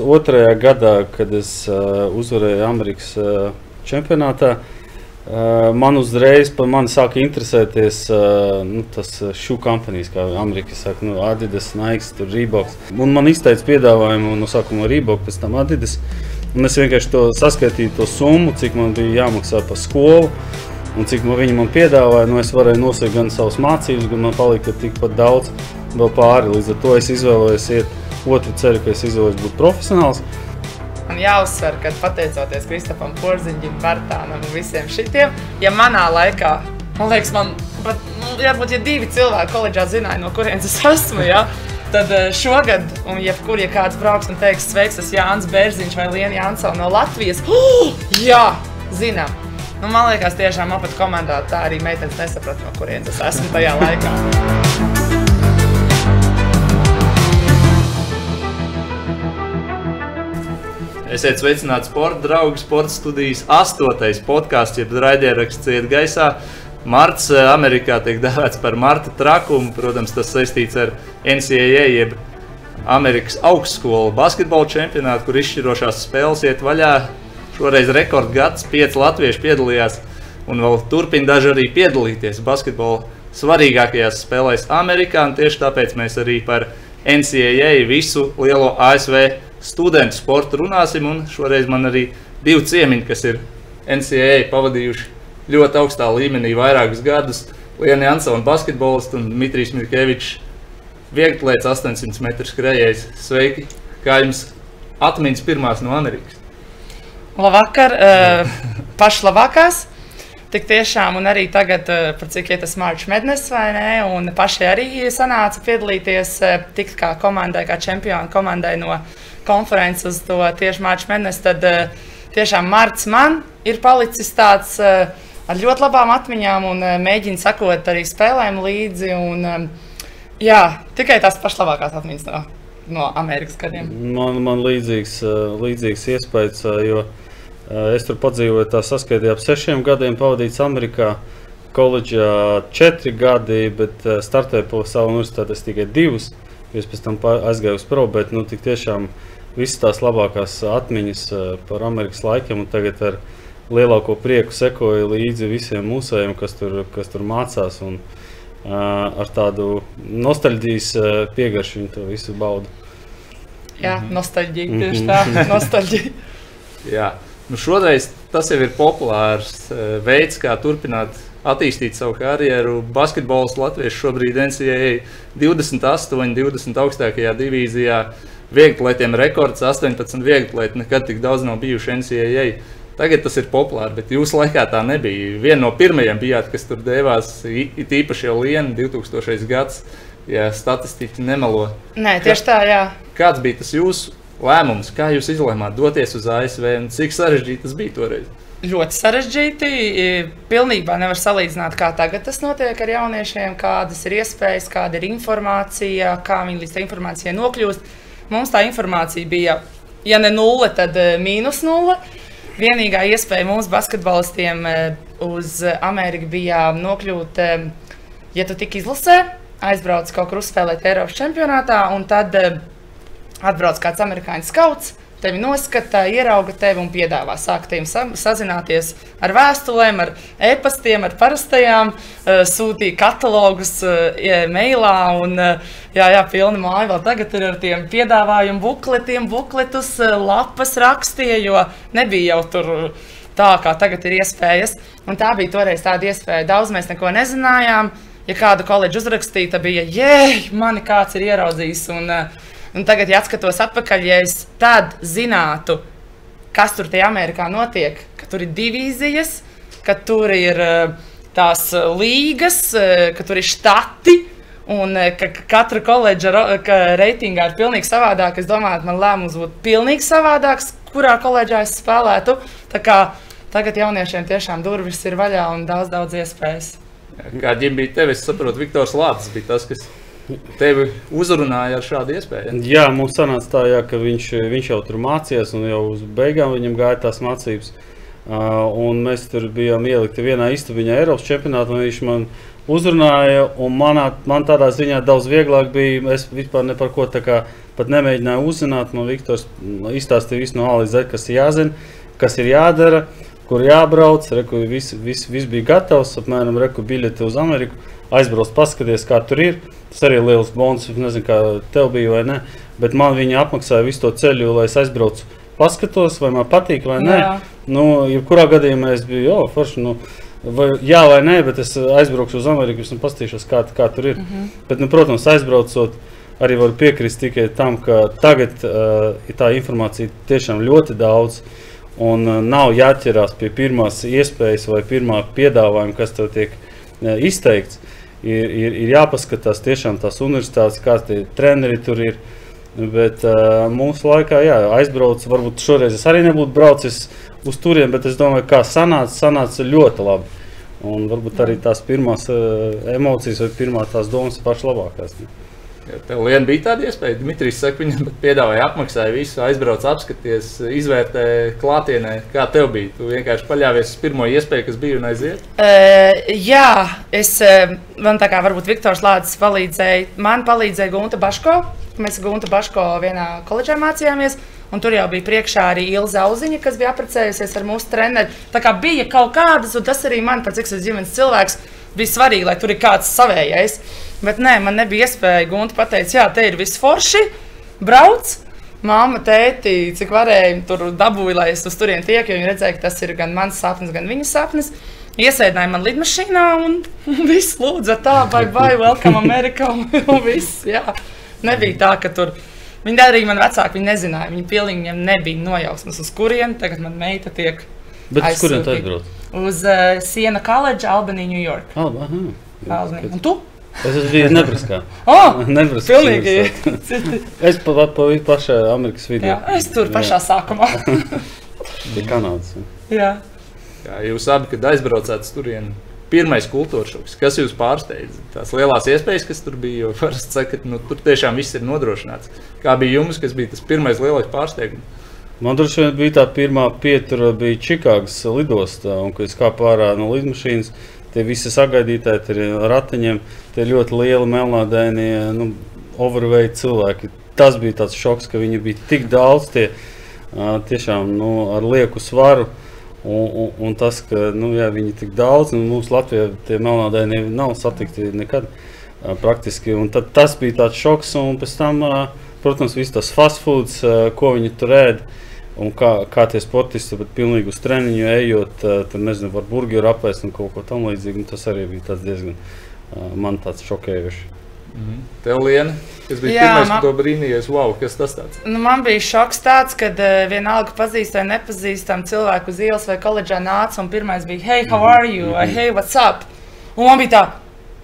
Otrajā gadā, kad es uh, uzvarēju Amerikas uh, čempionātā, uh, man uzreiz par mani sāka interesēties uh, nu, tas šūnu kompānijas, kā Amerikā saka, nu, Adidas, Nike, Reeboks. Un man izteica piedāvājumu no sākuma Reebok, pēc tam Adidas. Un es vienkārši to saskaitīju, to summu, cik man bija jāmaksā par skolu. Un cik man viņi man piedāvāja, nu es varēju nosaukt gan savas mācības, gan man palika tikpat daudz vēl pāri. Līdz ar to es izvēlējos iet otru ceļu, ka es izvēlos būt profesionāls. Man jāuzsver, ka pateicoties Kristofam Porziņģim, Bartānam un visiem šitiem, ja manā laikā, man liekas, man pat, nu, varbūt, ja divi cilvēki koledžā zināja, no kurienes es esmu, ja, tad eh, šogad, un jebkur, ja kāds brauks un teiks, sveiks, tas Jānis Bērziņš vai Liena Jansona no Latvijas, oh, jā, zinām. Nu, man liekas, tiešām apat komandā tā arī meitenes nesaprata, no kurienes es esmu tajā laikā. Esiet sveicināti, sporta draugi, sporta studijas astotais podkāsts, jeb raidieraksts iet gaisā. Marts eh, Amerikā tiek dēvēts par Marta trakumu. Protams, tas saistīts ar NCAA, jeb Amerikas augstskolu basketbola čempionātu, kur izšķirošās spēles iet vaļā. Šoreiz rekordgads, pieci latvieši piedalījās un vēl turpina daži arī piedalīties basketbola svarīgākajās spēlēs Amerikā. Tieši tāpēc mēs arī par NCAA visu lielo ASV studentu sportu runāsim. Un šoreiz man arī divi ciemiņi, kas ir NCAA pavadījuši ļoti augstā līmenī vairākus gadus. Lienu Jansonu basketbolistu un Dmitrijs Mirkevičs vieglietas 800 metru skrejējs. Sveiki! Kā jums atmiņas pirmās no Amerikas? Labvakar! Uh, pašlabākās! Tik tiešām, un arī tagad, par cik ir tas Marčs Mednes vai nē, un pašai arī sanāca piedalīties, tikt kā komandai, kā čempionu komandai no konferences uz to tieši Marčs Mednes, tad tiešām Marts man ir palicis tāds ar ļoti labām atmiņām un mēģina sakot arī spēlēm līdzi. Un, jā, tikai tās pašlabākās atmiņas no, no Amerikas gadiem. Man, man līdzīgs, līdzīgs iespējas, jo Es tur padzīvoju, tā saskaitījā ap sešiem gadiem pavadīts Amerikā. Koledžā četri gadi, bet startēju pa savu universitāti tikai divus. Es pēc tam aizgāju uz pro, bet nu, tiešām visas tās labākās atmiņas par Amerikas laikiem. Un tagad ar lielāko prieku sekoju līdzi visiem mūsējiem, kas tur, kas tur mācās. Un, uh, ar tādu nostalģijas piegaršu viņi to visu bauda. Jā, nostalģija, tieši tā, nostalģija. Jā. Nu, šoreiz tas jau ir populārs uh, veids, kā turpināt attīstīt savu karjeru. Basketbols Latvijas šobrīd NCAA 28, 20 augstākajā divīzijā. Vieglatlētiem rekords 18 vieglatlēti nekad tik daudz nav bijuši NCAA. Tagad tas ir populāri, bet jūsu laikā tā nebija. Viena no pirmajām bijāt, kas tur devās, it īpaši jau Lienu 2000. gads, ja statistiķi nemelo. Nē, tieši tā, jā. Kāds bija tas jūsu lēmums, kā jūs izlēmāt doties uz ASV un cik sarežģīti tas bija toreiz? Ļoti sarežģīti. Pilnībā nevar salīdzināt, kā tagad tas notiek ar jauniešiem, kādas ir iespējas, kāda ir informācija, kā viņi līdz tai informācijai nokļūst. Mums tā informācija bija, ja ne nulle, tad eh, mīnus nulle. Vienīgā iespēja mums, basketbolistiem, eh, uz Ameriku bija nokļūt, eh, ja tu tik izlasē, aizbrauc kaut kur uzspēlēt Eiropas čempionātā, un tad atbrauc kāds amerikāņu skauts. Tevi noskata, ierauga tevi un piedāvā sākt tiem sazināties ar vēstulēm, ar e-pastiem, ar parastajām, uh, sūtīja katalogus uh, mailā un uh, jā, jā, pilni māja vēl tagad ir ar tiem piedāvājumu bukletiem, bukletus, uh, lapas rakstīja, jo nebija jau tur tā, kā tagad ir iespējas. Un tā bija toreiz tāda iespēja. Daudz mēs neko nezinājām. Ja kādu koledžu uzrakstīja, tad bija, jē, mani kāds ir ieraudzījis. Un, uh, Un tagad, ja skatos atpakaļ, ja es tad zinātu, kas tur tajā Amerikā notiek, ka tur ir divīzijas, ka tur ir eh, tās eh, līgas, eh, ka tur ir štati. Un ka katra koledža reitingā ir pilnīgi savādāk. Es domāju, man lēmums būtu pilnīgi savādāks, kurā koledžā es spēlētu. Tā kā tagad jauniešiem tiešām durvis ir vaļā un daudz, daudz iespējas. Kā ģimene bija tev, es saprotu, Viktors Lācis bija tas, kas Tevi uzrunāja ar šādu iespēju? Jā, mums sanāca tā, jā, ka viņš, viņš jau tur mācījās, un jau uz beigām viņam gāja tās mācības. Uh, mēs tur bijām ielikti vienā istabiņā Eiropas čempionātā, un viņš man uzrunāja. un Manā, man tādā ziņā daudz vieglāk bija. Es vispār ne par ko pat nemēģināju uzzināt. Man Viktors izstāstīja visu no A līdz Z, kas ir jāzina, kas ir jādara, kur jābrauc. Reku, viss, viss, viss bija gatavs, apmēram reku biļeti uz Ameriku. Aizbrauc, paskaties, kā tur ir. Tas arī ir liels bonus. Nezinu, kā tev bija vai ne. Bet man viņi apmaksāja visu to ceļu, lai es aizbraucu. Paskatos, vai man patīk, vai nē. Jā. Nu, jebkurā gadījumā es biju, jo, forši, nu, vai, jā vai nē, bet es aizbraukšu uz Ameriku un paskatīšos, kā, kā tur ir. Mm. -hmm. bet, nu, protams, aizbraucot, arī varu piekrist tikai tam, ka tagad uh, tā informācija tiešām ļoti daudz. Un uh, nav jāķerās pie pirmās iespējas vai pirmā piedāvājuma, kas tev tiek uh, izteikts. Ir, ir, ir jāpaskatās tiešām tās universitātes, kādi treneri tur ir. Bet uh, mūsu laikā, jā, aizbraucu, varbūt šoreiz es arī nebūtu braucis uz turieni, bet es domāju, kā sanāca, sanāca ļoti labi. Un varbūt arī tās pirmās uh, emocijas vai pirmā tās domas ir pašas labākās. ne? Ja vien bija tāda iespēja. Dmitrijs saka, viņam piedāvāja, apmaksāja visu, aizbrauc, apskaties, izvērtē klātienē. Kā tev bija? Tu vienkārši paļāvies uz pirmo iespēju, kas bija un aiziet. Uh, jā, es man tā kā varbūt Viktors Lācis palīdzēja. Man palīdzēja Gunta Baško. Mēs Gunta Baško vienā koledžā mācījāmies. Un tur jau bija priekšā arī Ilza Auziņa, kas bija apprecējusies ar mūsu treneri. Tā kā bija kaut kādas, un tas arī man, cik es esmu ģimenes cilvēks, bija svarīgi, lai tur ir kāds savējais. Bet nē, man nebija iespēja. Gunta pateica, jā, te ir viss forši, brauc. Māma, tēti, cik varēja, tur dabūja, lai es uz turieni tieku, jo viņi redzēja, ka tas ir gan mans sapnis, gan viņas sapnis. Iesēdināja man lidmašīnā un viss lūdza tā, vai vai, welcome Amerikā. Un, viss, jā. Nebija tā, ka tur. Viņi arī man vecāki, viņi nezināja. Viņi pilnīgi viņiem nebija nojausmas, uz kurieni tagad man meita tiek Bet uz kurien tu aizbrauc? uz uh, Siena College, Albany, New York. Alba, aha. Albany. Un tu? Es esmu bijis Nebraskā. Oh, Nebraskā. pilnīgi. Es pa, pa, pa pašā Amerikas vidū. Jā, es tur pašā sākumā. Bija Kanādas. jā. Jā, jūs abi, kad aizbraucāt uz turieni, pirmais kultūras šoks, kas jūs pārsteidza? Tās lielās iespējas, kas tur bija, jo parasti saka, ka nu, tur tiešām viss ir nodrošināts. Kā bija jums, kas bija tas pirmais lielais pārsteigums? Man droši vien bija tā pirmā pietura, bija Čikāgas lidostā, un kad es kāpu ārā no lidmašīnas, tie visi sagaidītāji tur ir ratiņiem, tie ļoti lieli melnādainie, nu, overweight cilvēki. Tas bija tāds šoks, ka viņi bija tik daudz, tie tiešām nu, ar lieku svaru. Un, un, un tas, ka nu, jā, viņi ir tik daudz, un mums Latvijā tie melnādainie nav satikti nekad praktiski. Un tad, tas bija tāds šoks, un pēc tam, protams, viss tas fast foods, ko viņi tur ēd. Un kā, kā tie sportisti, bet pilnīgi uz treniņu ejot, tur nezinu, var burgeru apēst un kaut ko tamlīdzīgu. un Tas arī bija tāds diezgan man tāds šokējošs. Tev liena, kas bija Jā, pirmais, man- ko brīnījies, wow, kas tas tāds? Nu, man bija šoks tāds, ka uh, vienalga pazīst vai nepazīstam cilvēku uz ielas vai koledžā nāca un pirmais bija, hey, how are you? Vai, hey, what's up? Un man bija tā,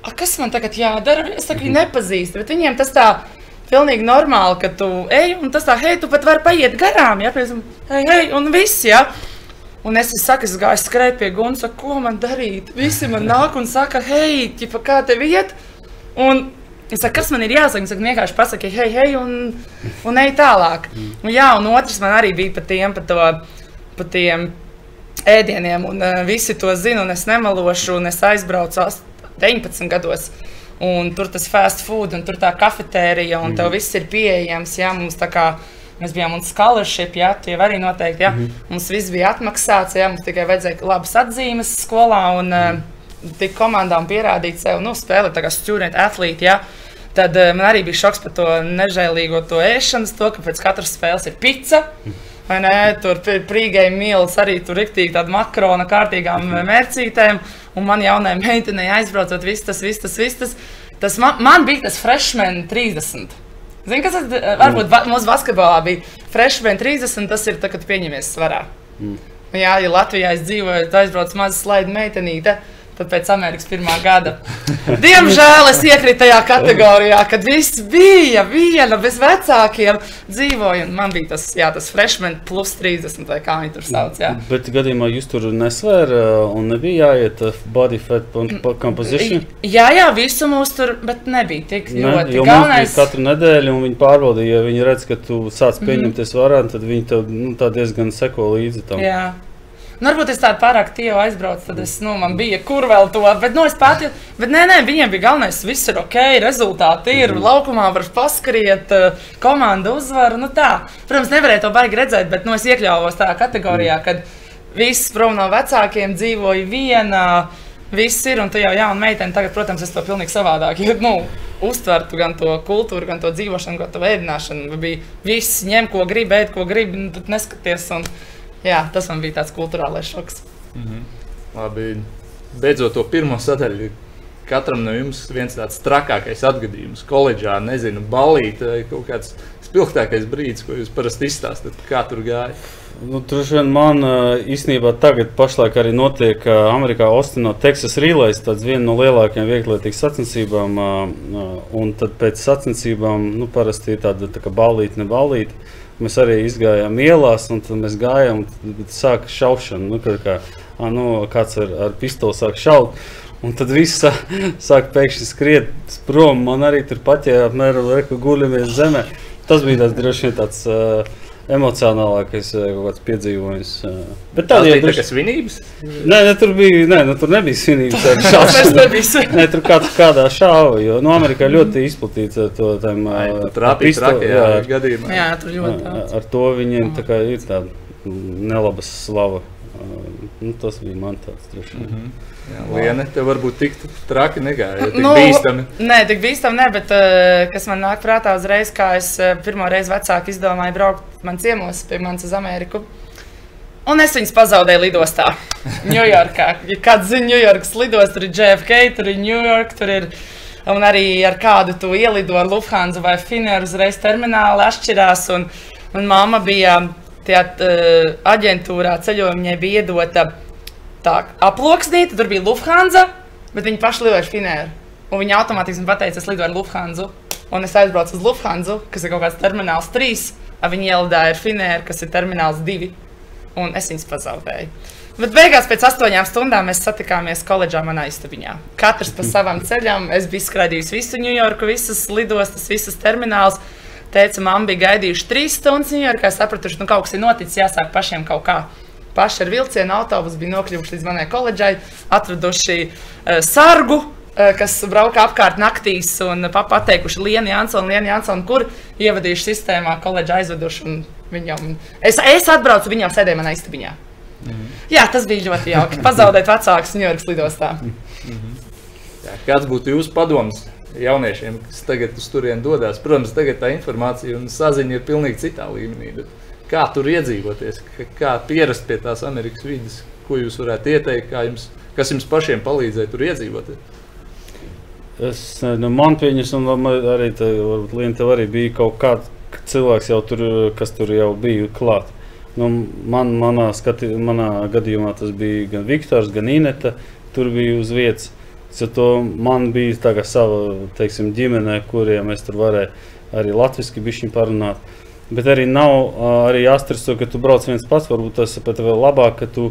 "A, kas man tagad jādara? Es tā kā viņu nepazīstu, bet viņiem tas tā. Pilnīgi normāli, ka tu ej, un tas tā, hei, tu pat vari paiet garām, ja, piemēram, hei, hei, un viss, ja. Un es, saku, es gāju skrēt pie Gunas, ko man darīt? Visi man nāk un saka, hei, ķipa, kā tev iet? Un es saku, kas man ir jāsaka? Saku, vienkārši pasaki, hei, hei, un, un ej tālāk. Un, jā, un otrs man arī bija par tiem, par to, par tiem ēdieniem, un uh, visi to zina, un es nemalošu, un es aizbraucu ast- 19 gados. Un tur tas fast food, un tur tā kafetērija, un tev viss ir pieejams. Jā, mums tā kā mēs bijām un scholarship, jā, tie arī noteikti. Jā. Mums viss bija atmaksāts, jā, mums tikai vajadzēja labas atzīmes skolā, un uh, tik komandām pierādīt sev, nu, spēlēt tā kā student athlete, jā. Tad uh, man arī bija šoks par to nežēlīgo to ēšanas, to, ka pēc katras spēles ir pica. Vai ne? Tur prīgāja mīlestības, arī tur rīktīgi tāda makrona kārtīgām mērcītēm. Un man jaunai meitenei aizbraucot, viss tas, viss tas, viss tas. tas man, man bija tas freshman 30. Zini, kas tas ir? Varbūt va, mūsu basketbolā bija freshman 30, tas ir tad, kad pieņemies svarā. Mm. Jā, ja Latvijā es dzīvoju, tad aizbraucu mazu slaidu meitenīti. Tad pēc Amerikas pirmā gada. Diemžēl es iekritu tajā kategorijā, kad viss bija viena bez vecākiem dzīvoja. Man bija tas, jā, tas freshman plus 30, vai kā viņi tur sauc. Jā. Bet gadījumā jūs tur nesvēra un nebija jāiet uh, body fat pa- composition. Jā, jā, visu mūs tur, bet nebija tik Ne, ļoti. jo mums bija Galvenais, katru nedēļu, un viņi pārbaudīja, ja viņi redz, ka tu sāc pieņemties varā, tad viņi tev nu, tā diezgan seko līdzi tam. Jā. Nu, varbūt es tādu pārāk tievu aizbraucu, tad es, nu, man bija kur vēl to. Bet, nu, es pati, bet nē, nē, viņiem bija galvenais, viss ir ok, rezultāti ir, mm. laukumā var paskriet, eh, komanda uzvar. Nu, tā. Protams, nevarēja to baigi redzēt, bet nu, es iekļāvos tajā kategorijā, mm. kad viss prom no vecākiem dzīvoja vienā. Viss ir, un tu jau jauna meitene, tagad, protams, es to pilnīgi savādāk jo, nu, uztvertu, gan to kultūru, gan to dzīvošanu, gan to ēdināšanu. Bija viss, ņem, ko gribi, ēd, ko gribi, nu, tad neskaties. Un, jā, tas man bija tāds kultūrālais šoks. Mm -hmm. Labi, beidzot to pirmo sadaļu. Katram no jums viens tāds trakākais atgadījums, koledžā, nezinu, balīt, kaut kāds spilgtākais brīdis, ko jūs parasti izstāstāt, kā tur gāja. Nu, Droši vien man īstenībā tagad pašlaik arī notiek Amerikā Ostino Texas Relays, tāds viena no lielākajām vieglietīgas sacensībām. Un tad pēc sacensībām, nu, parasti ir tāda tā kā balīta, ne balīta. Mēs arī izgājām ielās, un tad mēs gājām, un sāka šaušana. Nu, kad kā, nu, kāds ar, ar pistoli sāk šaut. Un tad viss sāk pēkšņi skriet prom. Man arī tur pat, ja apmēram guļamies zemē. Tas bija tas droši vien tāds. Uh, emocionālākais uh, piedzīvojums. Uh. Bet tā bija tā svinības. Nē, ne, tur bija. Nē, nu, tur nebija svinības. nē, tur kāds kādā šāva. Jo nu, Amerikā ļoti izplatīts ar to tam gadījumā. Jā, tur ļoti daudz. Ar to viņiem tā kā ir tāda nelaba slava. Nu, tas bija man tāds droši. Mm -hmm. Jā, Liene, tev varbūt tik traki negāja. Tik nu, bīstami. Nē, tik bīstami ne, bet uh, kas man nāk prātā uzreiz, kā es uh, pirmo reizi vecāki izdomāju braukt man ciemos pie manis uz Ameriku. Un es viņus pazaudēju lidostā, Ņujorkā. Ja kāds zina, Ņujorkas lidostā, tur ir JFK, tur ir New York, tur ir. Un arī ar kādu tu ielido ar Lufthansa vai Finnair uzreiz termināli atšķirās. Un, un mamma bija tajā uh, aģentūrā ceļojumā, viņai bija iedota tā aploksnīta, tur bija Lufthansa, bet viņi paši lidoja ar Finēru. Un viņi automātiski pateica, es lidoju ar Lufthansa. Un es aizbraucu uz Lufthansa, kas ir kaut kāds termināls 3, un viņi ielidāja ar Finēru, kas ir termināls 2. Un es viņus pazaudēju. Bet beigās pēc astoņām stundām mēs satikāmies koledžā manā istabiņā. Katrs pa savam ceļam. Es biju skraidījis visu Ņujorku, visas lidostas, visas terminālus. Teica, man bija gaidījuši trīs stundas Ņujorkā, sapratuši, nu kaut kas ir noticis, jāsāk pašiem kaut kā paši ar vilcienu autobusu bija nokļuvuši līdz manai koledžai, atraduši uh, sargu. Uh, kas brauka apkārt naktīs un pateikuši Lienu Jansonu, Lienu Jansonu, kur ievadījuši sistēmā, koledžā aizveduši. Viņam, es, es atbraucu, viņam sēdēja manā istabiņā. Mm -hmm. Jā, tas bija ļoti jauki. Pazaudēt vecākus Ņujorkas lidostā. Mm -hmm. Jā, kāds būtu jūsu padoms jauniešiem, kas tagad uz turieni dodas? Protams, tagad tā informācija un saziņa ir pilnīgi citā līmenī. Bet kā tur iedzīvoties, kā pierast pie tās Amerikas vidas, ko jūs varētu ieteikt, jums, kas jums pašiem palīdzēja tur iedzīvoties? Es, nu, man pieņems, un arī te, varbūt, arī bija kaut kāds cilvēks, tur, kas tur jau bija klāts. Nu, man, manā, skati, manā gadījumā tas bija gan Viktors, gan Inete. Tur bija uz vietas. To man bija sava teiksim, ģimene, kuriem es tur varēju arī latviešu parunāt. Bet arī nav arī jāstreso, ka tu brauc viens pats. Varbūt tas ir pat vēl labāk, ka tu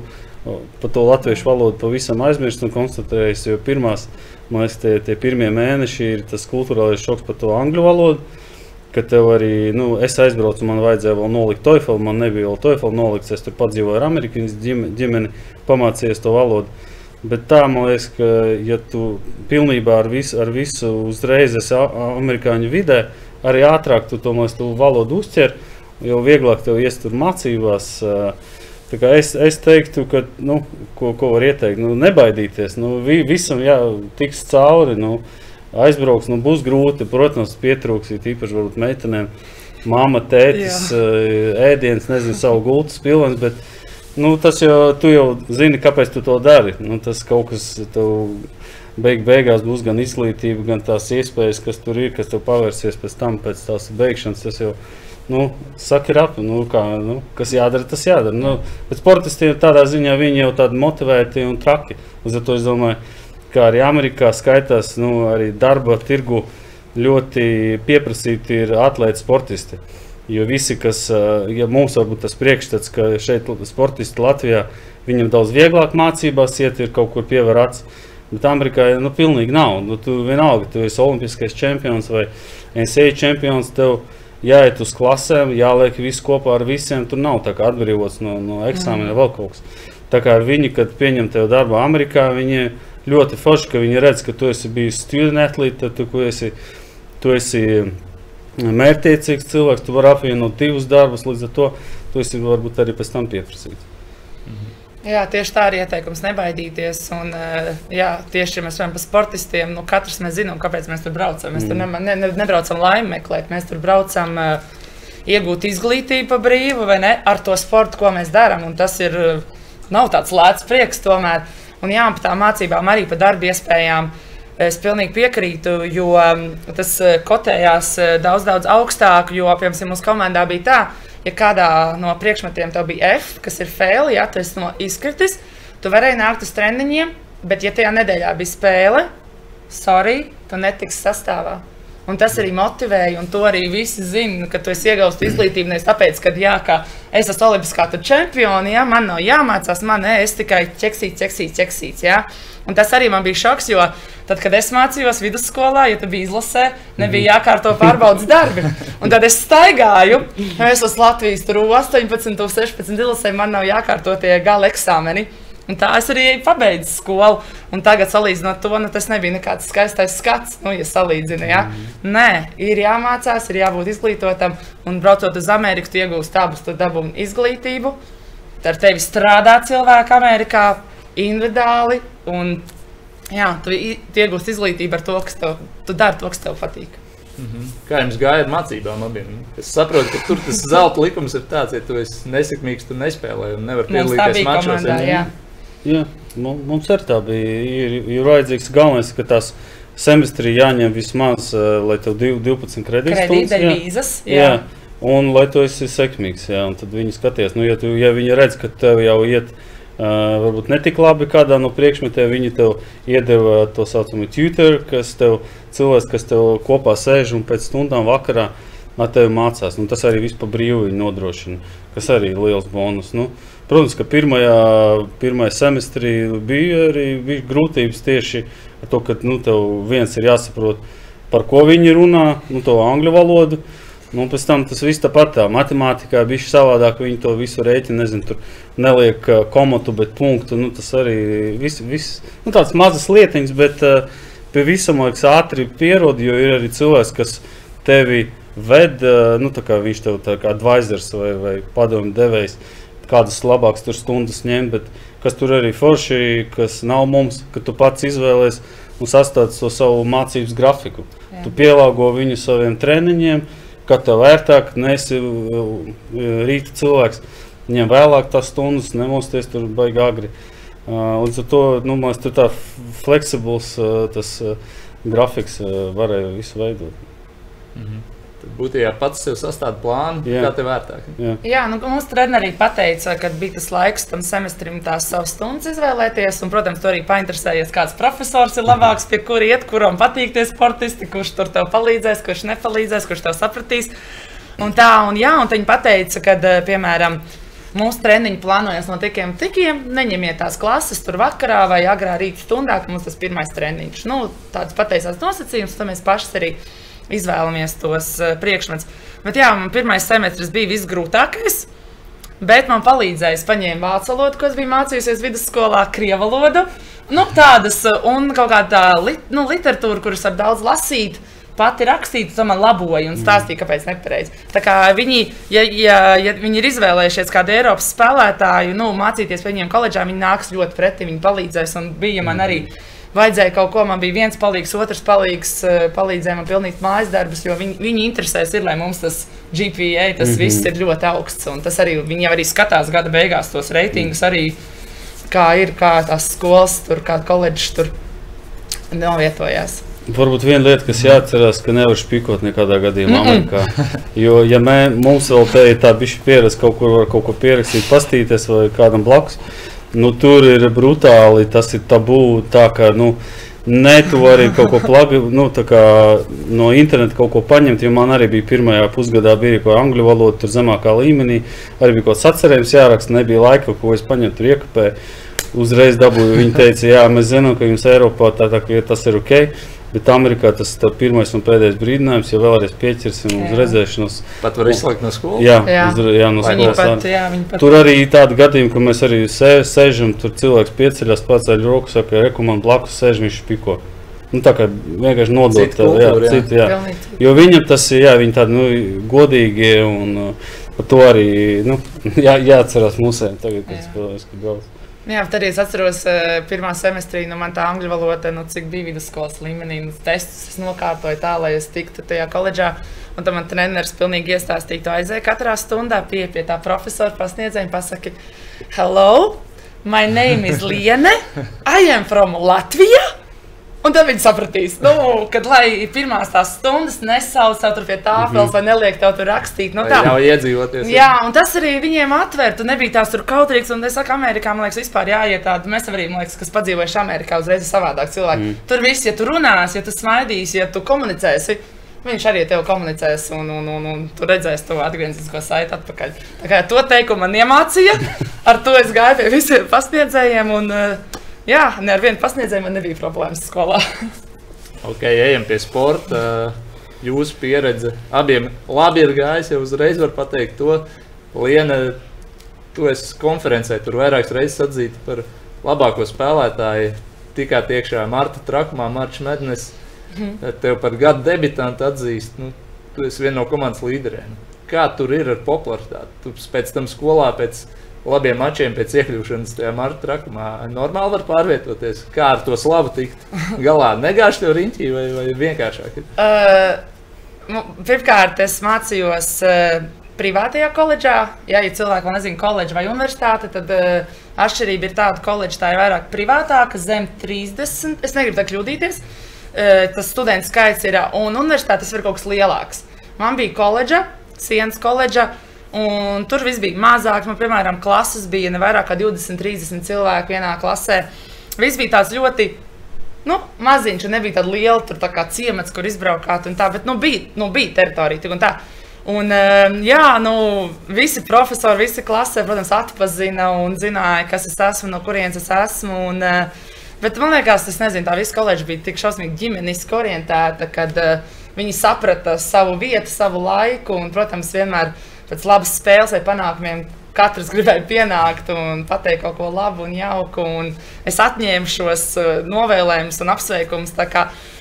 par to latviešu valodu pavisam aizmirsti un konstatējies. Jo pirmās, man liekas, tie, tie pirmie mēneši ir tas kultūrālais šoks par to angļu valodu. Kad tev arī, nu, es aizbraucu, man vajadzēja vēl nolikt TOEFL, man nebija vēl TOEFL nolikts. Es tur pat dzīvoju ar amerikāņu ģimeni, pamācījies to valodu. Bet tā, man liekas, ka, ja tu pilnībā ar visu, ar visu uzreiz esi amerikāņu vidē, tad arī ātrāk tu to mūsu valodu uztver, jo vieglāk tev iest tur mācībās. Es, es teiktu, ka, nu, ko, ko var ieteikt, nu, nebaidīties. Nu, vi, visam jā, tiks cauri, nu, aizbrauks, nu, būs grūti. Protams, pietrūks īpaši varbūt meitenēm. Māma, tētis, ēdienas, nezinu, savu gultas pilns. Bet, nu, tas jau, tu jau zini, kāpēc tu to dari. Nu, tas kaut kas tev beig beigās būs gan izglītība, gan tās iespējas, kas tur ir, kas tev pavērsies pēc tam, pēc tās beigšanas. Tas jau nu, saka, ir ap, nu, kā, nu, kas jādara, tas jādara. Nu, bet sportisti tādā ziņā viņi jau tādi motivēti un traki. Līdz ar to es domāju, ka arī Amerikā skaitās nu, arī darba tirgu ļoti pieprasīti ir atlēti sportisti. Jo visi, kas, ja mums varbūt tas priekšstats, ka šeit sportisti Latvijā, viņam daudz vieglāk mācībās iet, ir kaut kur pievarāts. Bet Amerikā nu, pilnīgi nav. Nu, tu vienalga, tu esi olimpiskais čempions vai NCAA čempions. Tev jāiet uz klasēm, jāliek viss kopā ar visiem. Tur nav tā kā atbrīvots no, no eksāmena mm. vēl kaut kas. Tā kā viņi, kad pieņem tevi darbā Amerikā, viņi ļoti forši, ka viņi redz, ka tu esi bijis student atlīte, tad tu, esi, tu esi mērķtiecīgs cilvēks, tu vari apvienot divus darbus, līdz ar to tu esi varbūt arī pēc tam pieprasīts. Jā, tieši tā ir ieteikums nebaidīties. Un, eh, jā, tieši ja mēs runājam par sportistiem, nu, katrs mēs zinām, kāpēc mēs tur braucam. Mēs mm. tur ne, ne, nebraucam laimi meklēt, mēs tur braucam uh, iegūt izglītību pa brīvu vai ne ar to sportu, ko mēs darām. Tas ir, nav tāds lēts prieks tomēr. Un jā, par tām mācībām arī par darba iespējām. Es pilnīgi piekrītu, jo mm, tas eh, kotējās daudz, daudz augstāk. Jo, piemēram, mūsu komandā bija tā, ka ja kādā no priekšmetiem tev bija F, kas ir fail, ja tu esi no izkritis, tu varēji nākt uz treniņiem, bet ja tajā nedēļā bija spēle, sorry, tu netiksi sastāvā. Un tas arī motivēja, un to arī visi zina, ka tu esi iegūstis izglītību. Nevis tāpēc, ka jā, es esmu olimpiskā čempiona, ja, man nav jāmācās, man ne, es tikai ķeksīts, ķeksīts, ķeksīts. Un tas arī man bija šoks, jo tad, kad es mācījos vidusskolā, ja tu biji izlasē, nebija jākārto pārbaudas darbi. Un tad es staigāju, es esmu Latvijas 18, 16 izlasē, man nav jākārto tie gala eksāmeni. Un tā es arī pabeidzu skolu. Un tagad, salīdzinot to, nu, tas nebija nekāds skaistais skats. Nu, ja salīdzina, ja? mm. Nē, ir jāmācās, ir jābūt izglītotam. Un braucot uz Ameriku, tu iegūsi tu dabūji izglītību. Ar tevi strādā cilvēki Amerikā individuāli. Un, jā, tu, tu iegūsi izglītību ar to, kas tev, tu dari to, kas tev patīk. Mm -hmm. Kā jums gāja ar mācībām abiem? Es saprotu, ka tur tas zelta likums ir tāds, ja tu esi nesekmīgs, tu nespēlē un nevar piedalīties mačos. Ja? Jā, mums arī tā bija. Ir, ir vajadzīgs galvenais, ka tās semestrī jāņem vismaz, uh, lai tev 12 kredītus vīzas. Jā. jā, un lai tu esi sekmīgs. Jā, un tad viņi skatījās, nu, ja, tu, ja viņi redz, ka tev jau iet. Uh, varbūt ne tik labi kādā no priekšmetiem. Viņi tev iedeva to saucamu tutoru, kas tev cilvēks, kas tev kopā sēž un pēc stundām vakarā ar tevi mācās. Nu, tas arī viss pa brīvu nodrošina, kas arī ir liels bonus. Nu, uh, Protams, ka pirmajā, pirmajā semestrī bija arī bija grūtības tieši ar to, ka nu, tev viens ir jāsaprot, par ko viņi runā, nu, to angļu valodu. Nu, pēc tam tas viss tāpat tā matemātikā bija savādāk. Viņi to visu rēķinu, nezinu, tur neliek komotu, bet punktu. Nu, tas arī viss, vis, nu, tāds mazas lietiņas, bet uh, pie visam liekas ātri pierod, jo ir arī cilvēks, kas tevi ved, uh, nu, tā kā viņš tev tā kā advisors vai, vai padomu devējs. Kādas labākas tur stundas ņemt, bet kas tur arī forši, kas nav mums, ka tu pats izvēlējies un sastādi to savu mācības grafiku. Jā. Tu pielāgo viņu saviem treniņiem, kad tev vērtāk, nesi uh, rīta cilvēks, ņem vēlāk tās stundas, nemosties tur baigi agri. Uh, līdz ar to nu, mums tur tā fleksibls tas grafiks varēja visu veidot. Mhm būtībā pats sev sastāda plānu, Jā. kā tev vērtāk. Jā, Jā nu, mums trenerī pateica, ka bija tas laiks tam semestrim tās savas stundas izvēlēties. Un, protams, tur arī painteresējies, kāds profesors ir labāks, pie kura iet, kuram patīk tie sportisti, kurš tur tev palīdzēs, kurš nepalīdzēs, kurš tev sapratīs. Un tā, un, jā, un viņi pateica, ka, eh, piemēram, Mūsu treniņi plānojas no tikiem tikiem. Neņemiet tās klases tur vakarā vai agrā rīta stundā, kad mums tas pirmais treniņš. Nu, tāds pateicās nosacījums, tad mēs paši arī izvēlamies tos uh, priekšmetus. Bet jā, man pirmais semestris bija visgrūtākais. Bet man palīdzēja, es paņēmu vācu valodu, ko es biju mācījusies vidusskolā, krievu valodu. Nu, tādas eh, un kaut kāda lit, nu, literatūra, kuras var daudz lasīt. Pati rakstīja, to man laboja un mm. stāstīja, kāpēc nepareizi. Tā kā viņi, ja, ja, ja viņi ir izvēlējušies kādu Eiropas spēlētāju, nu, mācīties pie viņiem koledžā, viņi nāks ļoti pretī, viņi palīdzēs. Un bija man arī uh, vajadzēja kaut ko. Man bija viens palīgs, otrs palīgs, eh, palīdzēja man pildīt mājas darbus, jo viņi, viņi interesēs, ir, lai mums tas GPA, tas mm -hmm. viss ir ļoti augsts. Un tas arī viņi jau arī skatās gada beigās tos reitingus, arī kā ir, kā tās skolas, tur, kā koledžas tur novietojās. Varbūt viena lieta, kas jāatcerās, ka nevar spīkot nekādā gadījumā. Mm -mm. Jo, ja mē, mums vēl te ir tā bijusi pieredze, kaut kur var kaut ko pierakstīt, pastīties vai kādam blakus, nu, tur ir brutāli, tas ir tabū. Tā, ka, nu, Nē, tu vari kaut ko plagi, nu, no interneta kaut ko paņemt. Jo man arī bija pirmajā pusgadā, bija kaut kāda angļu valoda, tur zemākā līmenī. Arī bija kaut kāds atcerējums jāraksta, nebija laika, ko es paņemtu tur iekapēju. Uzreiz dabūju. Viņi teica, jā, mēs zinām, ka jums Eiropā tā, tā, tas ir ok. Bet Amerikā tas ir pirmais un pēdējais brīdinājums, ja vēlreiz pieķersim uz Jā. redzēšanos. Pat var izslēgt no skolas. Jā, Jā. uz, jā no skolas. pat, tā. jā, pat. Tur arī ir tādi gadījumi, ka mēs arī sē- sēžam, tur cilvēks pieceļās, paceļ roku, saka, rekomendācija blakus sēž, viņš piko. Nu, tā kā vienkārši nodot Cita tā, jā, jā. citu, jā. Pilnīgi. Jo viņam tas ir, jā, viņi tādi nu, godīgi un uh, par to arī nu, jā, jāatcerās mūsēm tagad, kad Jā. spēlēs, kad brauc. Jā, bet arī es atceros, eh, pirmā semestrī, nu, man tā angļu valoda, nu, cik bija vidusskolas līmenī, nu, testus es nokārtoju tā, lai es tiktu tajā koledžā. Un tam man treneris pilnīgi iestāstīja, to aizēja katrā stundā pie, pie tā profesora pasniedzēja un pasaka, hello, my name is Liene, I am from Latvija. Un tad viņi sapratīs, nu, kad lai pirmās tās stundas nesauc tev pie tāfeles vai neliek tev tur rakstīt. Nu, tā. Jau iedzīvoties. Jā, un tas arī viņiem atver. Tu nebija tās tur kautrīgs. Un es saku, Amerikā, man liekas, vispār jāiet tāda. Mēs arī, man liekas, kas padzīvojuši Amerikā, uzreiz ir savādāk cilvēki. Mm. Tur viss, ja tu runāsi, ja tu smaidīsi, ja tu komunicēsi. Viņš arī tev komunicēs, un, un, un, un tu redzēsi to atgrieznisko saiti atpakaļ. Tā kā to teikumu man iemācīja, ar to es gāju pie visiem pasniedzējiem. Un, uh, jā, ne ar vienu pasniedzēju man nebija problēmas skolā. Ok, ejam pie sporta. Jūsu pieredze abiem labi ir gājusi. Jau uzreiz var pateikt to. Liena, tu esi konferencē, tur vairākas reizes atzīta par labāko spēlētāju. Tikā tiekšā Marta Trakumā, Marčs Mednes. Tev par gadu debitantu atzīst. Nu, tu esi viena no komandas līderiem. Kā tur ir ar popularitāti? Tu pēc tam skolā, pēc labiem mačiem, pēc iekļūšanas tajā Marta Trakumā, normāli var pārvietoties. Kā ar to slavu tikt galā? Negāž tev riņķī vai, vai vienkāršāk? Uh, nu, pirmkārt, es mācījos uh, privātajā koledžā. Jā, ja cilvēki vēl nezina, koledža vai universitāte, tad uh, atšķirība ir tāda, ka koledža tā ir vairāk privātāka, zem 30. Es negribu tā kļūdīties. Uh, tas studentu skaits ir, uh, un universitātes ir kaut kas lielāks. Man bija koledža, sienas koledža. Un tur viss bija mazāk. Man, piemēram, klases bija ne vairāk kā 20, 30 cilvēku vienā klasē. Viss bija tāds ļoti nu, maziņš, un nebija tāda liela tur, tā ciemats, kur izbraukāt. Tā, bet nu, bija, nu, bija teritorija. tik un tā. Un, um, jā, nu, visi profesori, visi klasē, protams, atpazina un zināja, kas es esmu, no kurienes es esmu. Un, uh, Bet man liekas, tas nezinu, tā visa koledža bija tik šausmīgi ģimeniski orientēta, kad uh, viņi saprata savu vietu, savu laiku. Un, protams, vienmēr pēc labas spēles vai panākumiem katrs gribēja pienākt un pateikt kaut ko labu un jauku. Un es atņēmu šos uh, novēlējumus un apsveikumus.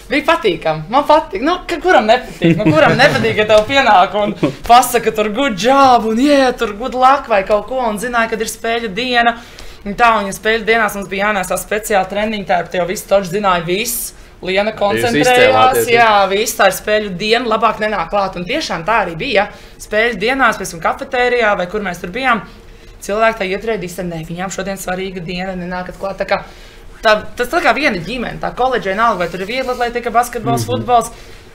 Bija patīkami. Man patīk. Nu, kuram nepatīk? Nu, kuram nepatīk, ja tev pienāk un pasaka, tur good job, un yeah, tur good luck vai kaut ko, un zināja, kad ir spēļu diena. Un tā, un ja spēļu dienās mums bija jānēsā speciāli treniņi, tā jau viss točs zināja, viss. Liena koncentrējās, jā, viss tā ir spēļu diena, labāk nenāk klāt. Un tiešām tā arī bija. Spēļu dienās, pēc tam kafetērijā vai kur mēs tur bijām. Cilvēki tā ietrēdīs, ne, viņām šodien svarīga diena, nenākat klāt. Tā kā, tā, tas tā kā viena ģimene, tā koledža vienalga, vai tur ir viegli atletika, basketbols, mm -hmm. futbols.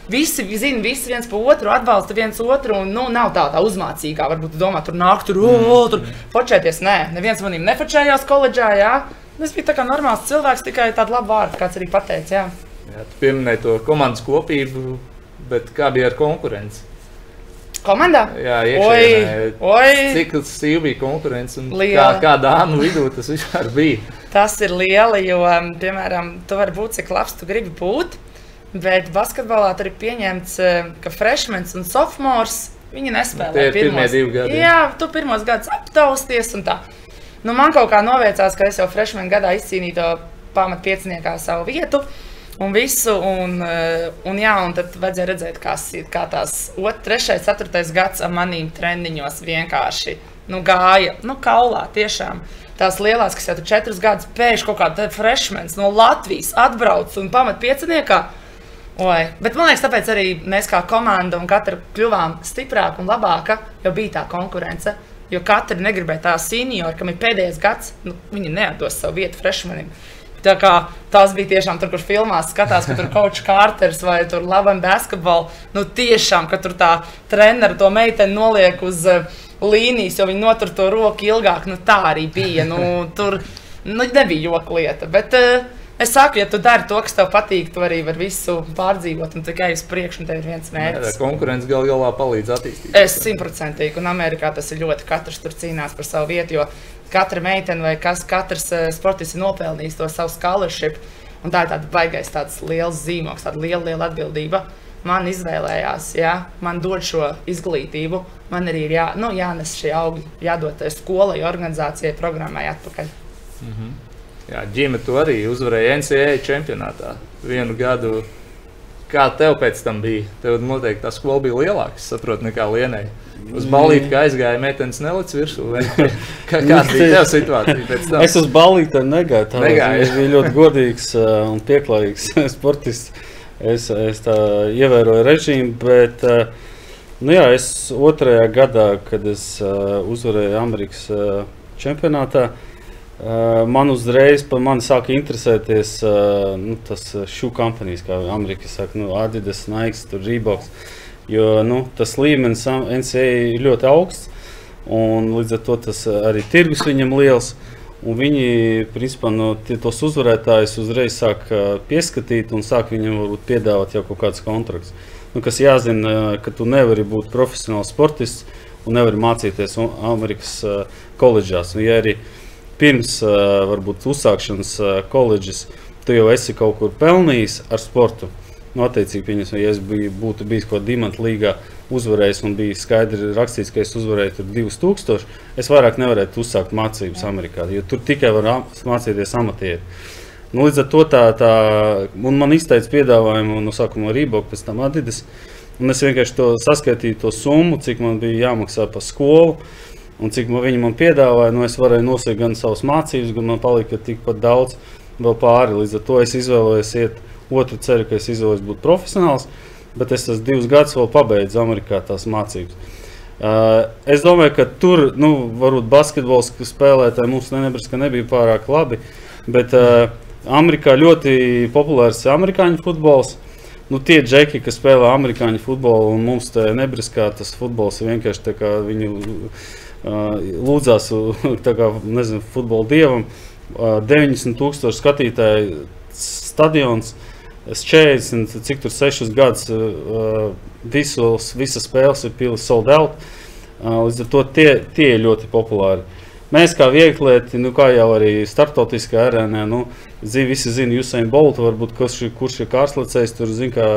Visi zina, visi viens pa otru atbalsta viens otru. Un, nu, nav tā, tā uzmācīgā. Varbūt domā, tur nāk, tur, oh, tur fočēties. Nē, neviens manī nefočējās koledžā. Jā. Es biju tā kā normāls cilvēks, tikai tādu labu vārdu, kāds arī pateica. Jā. Tu pieminēji to komandas kopību, bet kā bija ar konkurenci? Komandā? Jā, Oi, iekšēnē. oi. Cik sīva bija konkurence un kā, Liela. kā dāmu vidū tas vispār bija? Tas ir lieli, jo, um, piemēram, tu vari būt cik labs tu gribi būt. Bet basketbolā tur ir pieņemts, um, ka freshmans un sophomores viņi nespēlē. Ir pirmie divi gadi. Jā, tu pirmos gadus aptausties un tā. Nu, man kaut kā noviecās, ka es jau freshman gadā izcīnīju to pamatpieciniekā savu vietu. Un visu, un, uh, un, jā, un tad vajadzēja redzēt, kas ir kā tās 2, 3, 4 gads manīm treniņos vienkārši nu, gāja, nu, kaulā tiešām. Tās lielās, kas jau tur četrus gadus pēkšņi kaut kāda freshmans no Latvijas atbrauc un pamat pieciniekā. Oi. Bet man liekas, tāpēc arī mēs kā komanda un katra kļuvām stiprāka un labāka, jo bija tā konkurence. Jo katra negribēja tā seniora, kam ir pēdējais gads, nu, viņi neatdos savu vietu freshmanim. Tā kā tās bija tiešām tur, kur filmās skatās, ka tur kaut kāds kārters vai tur labam basketbolu. Nu, tiešām, ka tur tā treneris to meiteni noliek uz uh, līnijas, jo viņi notur to roku ilgāk. Nu, tā arī bija. Nu, tur nu, nebija joka lieta. Bet, uh, Es saku, ja tu dari to, kas tev patīk, tu arī vari visu pārdzīvot un tikai uz priekšu, un tev ir viens mērķis. konkurence gal galā palīdz attīstīt. Es simtprocentīgi, un Amerikā tas ir ļoti. Katrs tur cīnās par savu vietu, jo katra meitene vai kas, katrs uh, sportists ir nopelnījis to savu scholarship. Un tā ir tāda baigais, tāds liels zīmogs, tāda liela, liela atbildība. Man izvēlējās, ja man dod šo izglītību, man arī ir jā, nu, jānes šie augļi, jādod skolai, organizācijai, programmai atpakaļ. Mm -hmm. Jā, ģimene to arī uzvarēja NCAA čempionātā vienu gadu. Kā tev pēc tam bija? Tev noteikti tā skola bija lielāka, saprotu, nekā Lienai. Uz balīti, aizgāja meitenes nelicis virsū. Kā, kāda bija tā situācija? Es uz balīti negāju. Tā negāju. Es biju ļoti godīgs uh, un pieklājīgs sportists. Es, es tā ievēroju režīmu, bet uh, nu jā, es otrajā gadā, kad es uh, uzvarēju Amerikas čempionātā, man uzreiz par mani sāka interesēties nu, tas šūnu kompānijas, kā Amerikā saka, nu, Adidas, Nike, Reeboks. Jo nu, tas līmenis NCA ir ļoti augsts, līdz ar to tas arī tirgus viņam liels. Un viņi, principā, no tos uzvarētājus uzreiz sāk pieskatīt un sāk viņam varbūt piedāvāt jau kaut kāds kontrakts. Nu, kas jāzina, ka tu nevari būt profesionāls sportists un nevari mācīties Amerikas koledžās. Ja arī pirms varbūt uzsākšanas koledžas tu jau esi kaut kur pelnījis ar sportu, Nu, attiecīgi, pieņasim, ja es biju, būtu bijis kaut kādā dimanta līgā, uzvarējis un bija skaidri rakstīts, ka es uzvarēju tur 2000, es vairāk nevarētu uzsākt mācības Amerikā, jo tur tikai var mācīties amatieri. Nu, līdz ar to tā, tā man izteica piedāvājumu no sākuma Rībok, pēc tam Adidas. Un es vienkārši to saskaitīju, to summu, cik man bija jāmaksā par skolu. Un cik man, viņi man piedāvāja, nu, es varēju nosaukt gan savas mācības, gan man palika tikpat daudz vēl pāri. Līdz ar to es izvēlējos iet Otru ceru, ka es izvēlos būt profesionāls, bet es esmu divus gadus vēl pabeidzu Amerikā tās mācības. Uh, es domāju, ka tur, nu, varbūt basketbols spēlētāji mums nenebraska nebija pārāk labi, bet uh, Amerikā ļoti populārs ir amerikāņu futbols. Nu, tie džeki, kas spēlē amerikāņu futbolu, un mums te nebraskā tas futbols vienkārši tā kā viņu uh, lūdzās, tā kā, nezinu, futbola dievam. Uh, 90 tūkstoši skatītāju stadions. Uh, Es 40, cik tur 6 gadus, uh, visos, visas spēles ir pilnīgi sold out. Uh, līdz ar to tie, tie ir ļoti populāri. Mēs kā vieglieti, nu, kā jau arī starptautiskā arēnā, nu, zin, visi zina, Usain Boltu, varbūt kurš, kurš ir kārslacējs, tur zina, kā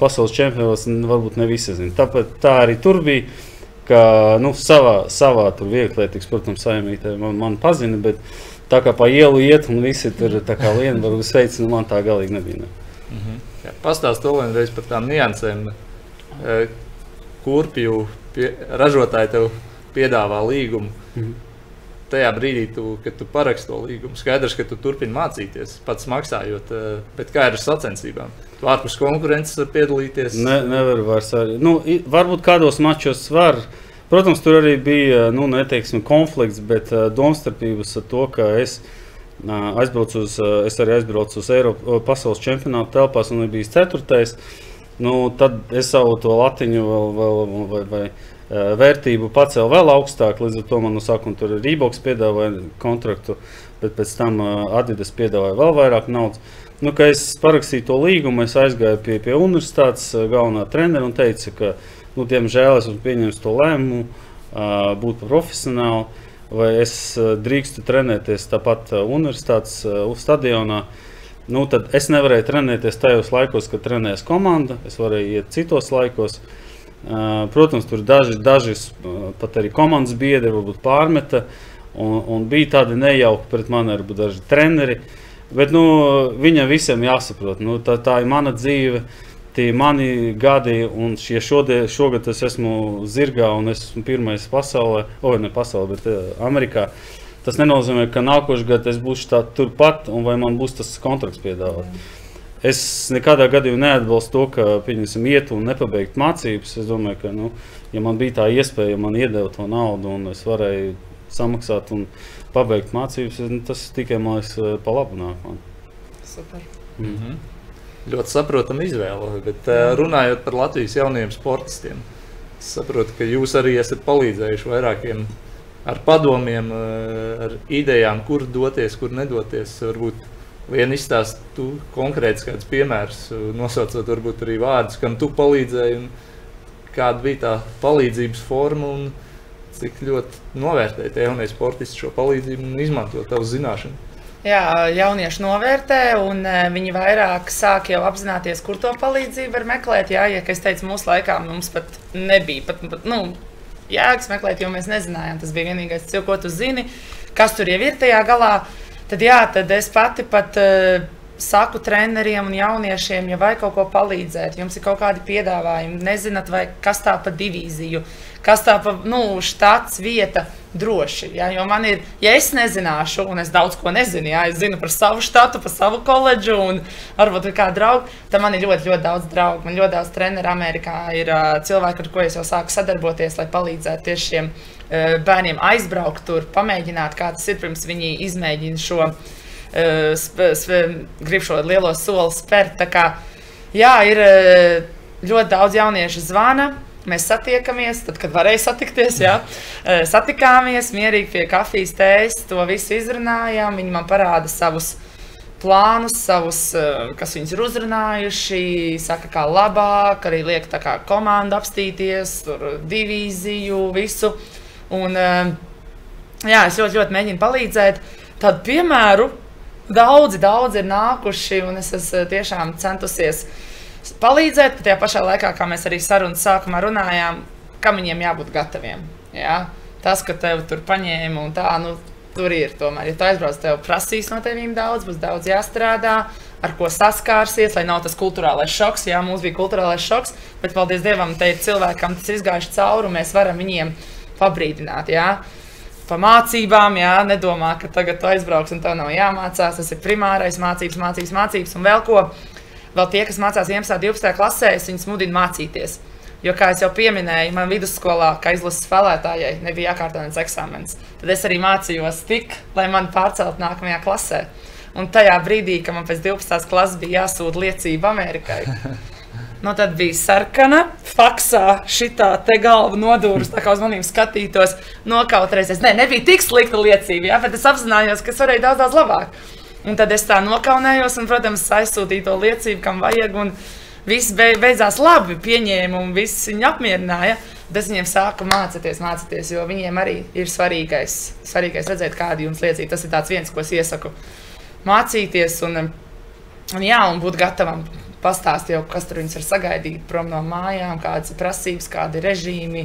pasaules čempions, varbūt ne visi zina. Tāpēc tā arī tur bija, ka, nu, savā, savā tur vieglietiks, protams, saimītē man, man pazina, bet tā kā pa ielu iet un visi tur tā kā liena, varbūt sveic, nu, man tā galīgi nebija. Ne. Mm -hmm. Pastāstiet to vienreiz par tām niansēm. E, kurpju pie, ražotāji tev piedāvā līgumu. Mm -hmm. Tajā brīdī, tu, kad tu paraksti to līgumu, skaidrs, ka tu turpini mācīties, pats maksājot. E, bet kā ir ar sacensībām? Tu ārpus konkurences var piedalīties? Ne, nevar vairs. Arī. Nu, varbūt kādos mačos var. Protams, tur arī bija nu, neteiksim, konflikts, bet uh, domstarpības ar to, ka es esmu aizbraucu uz, es arī aizbraucu uz Eiropas pasaules čempionāta telpās un biju ceturtais. Nu, tad es savu to latiņu vēl, vēl, vai, vai, vērtību pacēlu vēl augstāk. Līdz ar to man no sākuma tur Rīboks piedāvāja kontraktu, bet pēc tam Adidas piedāvāja vēl vairāk naudas. Nu, kad es parakstīju to līgumu, es aizgāju pie, pie universitātes galvenā trenera un teicu, ka, nu, diemžēl, es esmu pieņēmis to lēmumu būt profesionāli vai es eh, drīkstu trenēties tāpat eh, universitātes eh, stadionā. Nu, tad es nevarēju trenēties tajos laikos, kad trenējas komanda. Es varēju iet citos laikos. Protams, tur daži, daži pat arī komandas biedri varbūt pārmeta. Un, un bija tādi nejauki pret mani, varbūt daži treneri. Bet nu, viņam visiem jāsaprot, nu, tā, tā ir mana dzīve. Uh, tie mani gadi, un ja šodien, šogad es esmu zirgā un esmu pirmais pasaulē, o ne pasaulē, bet uh, Amerikā. Tas nenozīmē, ka nākošais gads es būšu turpat, un vai man būs tas kontrakts piedāvāts. Es nekādā gadījumā neatbalstu to, ka pieņemsim iet un nepabeigt mācības. Es domāju, ka, nu, ja man bija tā iespēja, ja man iedeva to naudu un es varēju samaksāt un pabeigt mācības, tas tikai man liekas pa labu nāk. Man. Super. Mm -hmm ļoti saprotama izvēle. Bet uh, runājot par Latvijas jauniem sportistiem, es saprotu, ka jūs arī esat palīdzējuši vairākiem ar padomiem, uh, ar idejām, kur doties, kur nedoties. Varbūt viena izstāstu konkrēts kāds piemērs, nosaucot varbūt arī vārdus, kam tu palīdzēji un kāda bija tā palīdzības forma. Cik ļoti novērtēji tie jaunie sportisti šo palīdzību un izmanto tavu zināšanu? Jā, jaunieši novērtē, un uh, viņi vairāk sāk jau apzināties, kur to palīdzību var meklēt. Jā, ja, kā es teicu, mūsu laikā mums pat nebija pat, pat, nu, jēgas meklēt, jo mēs nezinājām. Tas bija vienīgais, ko tu zini, kas tur jau ir tajā galā. Tad, jā, tad es pati pat. Uh, saku treneriem un jauniešiem, ja vajag kaut ko palīdzēt, jums ir kaut kādi piedāvājumi, nezināt, vai kas tā pa divīziju, kas tā pa nu, štats vieta. Droši, ja, jo man ir, ja es nezināšu, un es daudz ko nezinu, ja es zinu par savu štatu, par savu koledžu, un varbūt ir kādi draugi, tad man ir ļoti, ļoti daudz draugu. Man ļoti daudz treneru Amerikā ir uh, cilvēki, ar kuriem es jau sāku sadarboties, lai palīdzētu tieši šiem uh, bērniem aizbraukt tur, pamēģināt, kā tas ir, pirms viņi izmēģina šo uh, grib šo lielo soli spērt. Kā, jā, ir ļoti daudz jauniešu zvana. Mēs satiekamies, tad, kad varēja satikties, jā, satikāmies mierīgi pie kafijas, tējas, to visu izrunājām. Viņi man parāda savus plānus, savus, kas viņus ir uzrunājuši, saka, kā labāk, arī liek tā kā komandu apstīties, tur divīziju, visu. Un, jā, es ļoti, ļoti mēģinu palīdzēt. Tādu piemēru Daudzi, daudzi ir nākuši, un es esmu tiešām centusies palīdzēt, bet tajā pašā laikā, kā mēs arī sarunas sākumā runājām, kam viņiem jābūt gataviem. Ja? Tas, ka tev tur paņēma un tā, nu, tur ir tomēr. Ja tu aizbrauc, tev prasīs no tevis daudz, būs daudz jāstrādā, ar ko saskārsies, lai nav tas kultūrālais šoks. Jā, mums bija kultūrālais šoks, bet paldies Dievam, te ir cilvēkam tas izgājuši cauri, un mēs varam viņiem pabrīdināt. Jā pa mācībām, jā, nedomā, ka tagad tu aizbrauks un tev nav jāmācās. Tas ir primārais mācības, mācības, mācības un vēl ko. Vēl tie, kas mācās 11. un 12. klasē, viņus mudina mācīties. Jo, kā jau minēju, man vidusskolā, kā izlases spēlētājai, nebija jākārto viens eksāmenis. Tad es arī mācījos tik, lai man pārceltu nākamajā klasē. Un tajā brīdī, kad man pēc 12. klases bija jāsūta liecība Amerikai, Nu, tad bija sarkana, faksā, šitā te galva nodūrus, tā kā uz maniem skatītos, nokautrēsies. Nē, nebija tik slikta liecība, jā, bet es apzinājos, ka es varēju daudz, daudz labāk. Un tad es tā nokaunējos un, protams, aizsūtīju to liecību, kam vajag. Viss beidzās labi, pieņēma un viss viņu apmierināja. Tas viņiem sāka mācīties, mācīties, jo viņiem arī ir svarīgais, svarīgais redzēt, kāda jums liecība. Tas ir viens, ko es iesaku mācīties un, un, jā, un būt gatavam pastāstīja, kas tur viņus var sagaidīt prom no mājām, kādas ir prasības, kādi ir režīmi.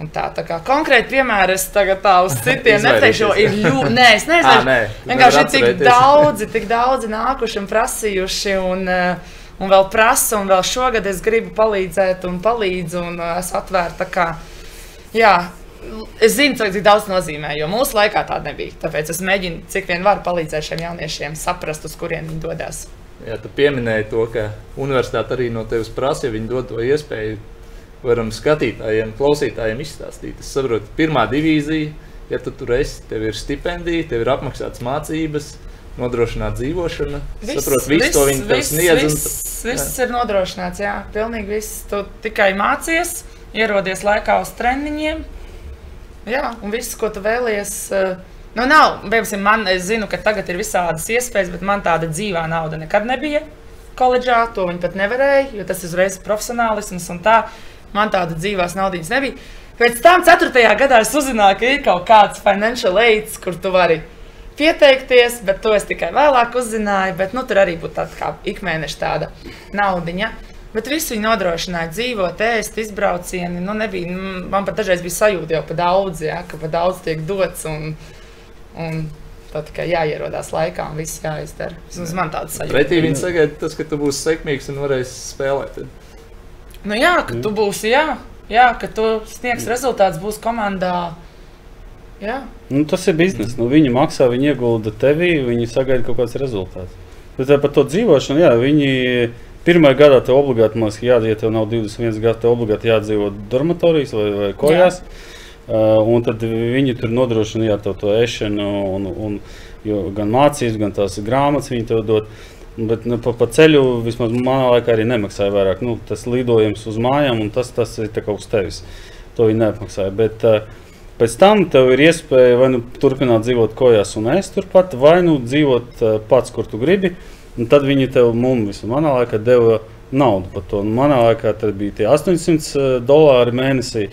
Un tā, tā kā konkrēti piemēri es tagad tā uz citiem neteikšu, ir ļoti. Nē, es nezinu. nē, vienkārši ir tik daudzi, tik daudzi nākuši un prasījuši. Un, uh, Un vēl prasa, un vēl šogad es gribu palīdzēt, un palīdzu, un uh, esmu atvērta. Kā, jā, es zinu, cik daudz nozīmē, jo mūsu laikā tā nebija. Tāpēc es mēģinu, cik vien varu palīdzēt šiem jauniešiem, saprast, uz kurien viņi dodas. Jā, tu pieminēji to, ka universitāte arī no tevis prasa, ja viņi dod to iespēju. Varam skatītājiem, klausītājiem izstāstīt. Es saprotu, pirmā divīzija, ja tu tur esi, tev ir stipendija, tev ir apmaksātas mācības, nodrošināta dzīvošana. Viss, saprotu, visu to viņi tev sniedz. Viss, un... viss ir nodrošināts, jā, pilnīgi viss. Tu tikai mācies, ierodies laikā uz treniņiem. Jā, un viss, ko tu vēlies. Uh, Nu, nav, piemēram, man, es zinu, ka tagad ir visādas iespējas, bet man tāda dzīvā nauda nekad nebija. Koledžā to viņi pat nevarēja, jo tas ir uzreiz profesionālisms un tā. Man tāda dzīvās naudas nebija. Pēc tam, 4. gadā, es uzzināju, ka ir kaut kāds financial aids, kur tu vari pieteikties, bet to es tikai vēlāk uzzināju. Bet, nu, tur arī būtu tāda kā ikmēneša tāda naudiņa. Bet visu viņi nodrošināja, dzīvot, ēst, izbraucieni. Nu, nebija, nu, man pat dažreiz bija sajūta jau par daudz, ja, ka par daudz tiek dots. Un, Un tad tikai jāierodās laikā un viss jāizdara. Vismaz man tāds sajūta. Pretī viņi sagaida tas, ka tu būsi sekmīgs un varēsi spēlēt. Nu jā, ka tu būsi, jā, jā ka tu sniegs rezultāts, būs komandā. Jā. Nu, tas ir bizness. Nu, viņi maksā, viņi iegulda tevī, viņi sagaida kaut kāds rezultāts. Bet par to dzīvošanu, jā, viņi pirmā gadā tev obligāti, man liekas, jādara, ja tev nav 21 gadi, tev obligāti jādzīvo dormitorijas vai, vai kojās. Jā. Uh, un tad viņi tur nodrošina jā, to, to ēšanu, un, un, gan mācības, gan tās grāmatas viņi tev dod. Bet nu, pa, pa ceļu vismaz manā laikā arī nemaksāja vairāk. Nu, tas lidojums uz mājām, un tas, tas ir uz tevis. To viņi neapmaksāja. Bet, uh, pēc tam tev ir iespēja vai nu turpināt dzīvot kojās un ēst turpat, vai nu dzīvot uh, pats, kur tu gribi. Un tad viņi tev, mums, manā laikā, deva naudu par to. Un manā laikā bija tie 800 dolāri mēnesī.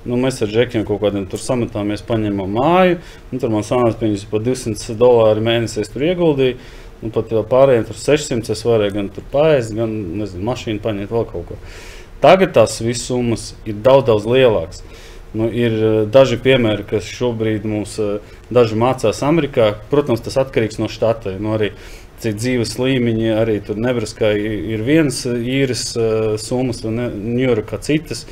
Nu, mēs ar džekiem kaut kādiem tur sametāmies, paņemam māju. Tur man sanāca, ka par 200 dolāru mēnesī tur ieguldīju. Nu, pat pārējiem tur 600 es varēju gan tur paēst, gan nezinu, mašīnu paņemt vēl kaut ko. Tagad tās visas summas ir daudz, daudz lielākas. Nu, ir eh, daži piemēri, kas šobrīd mums eh, daži mācās Amerikā. Protams, tas atkarīgs no štata. Nu, arī cik dzīves līmeņi, arī tur Nebraskā ir viens eh, īres summas, un Ņujorkā citas.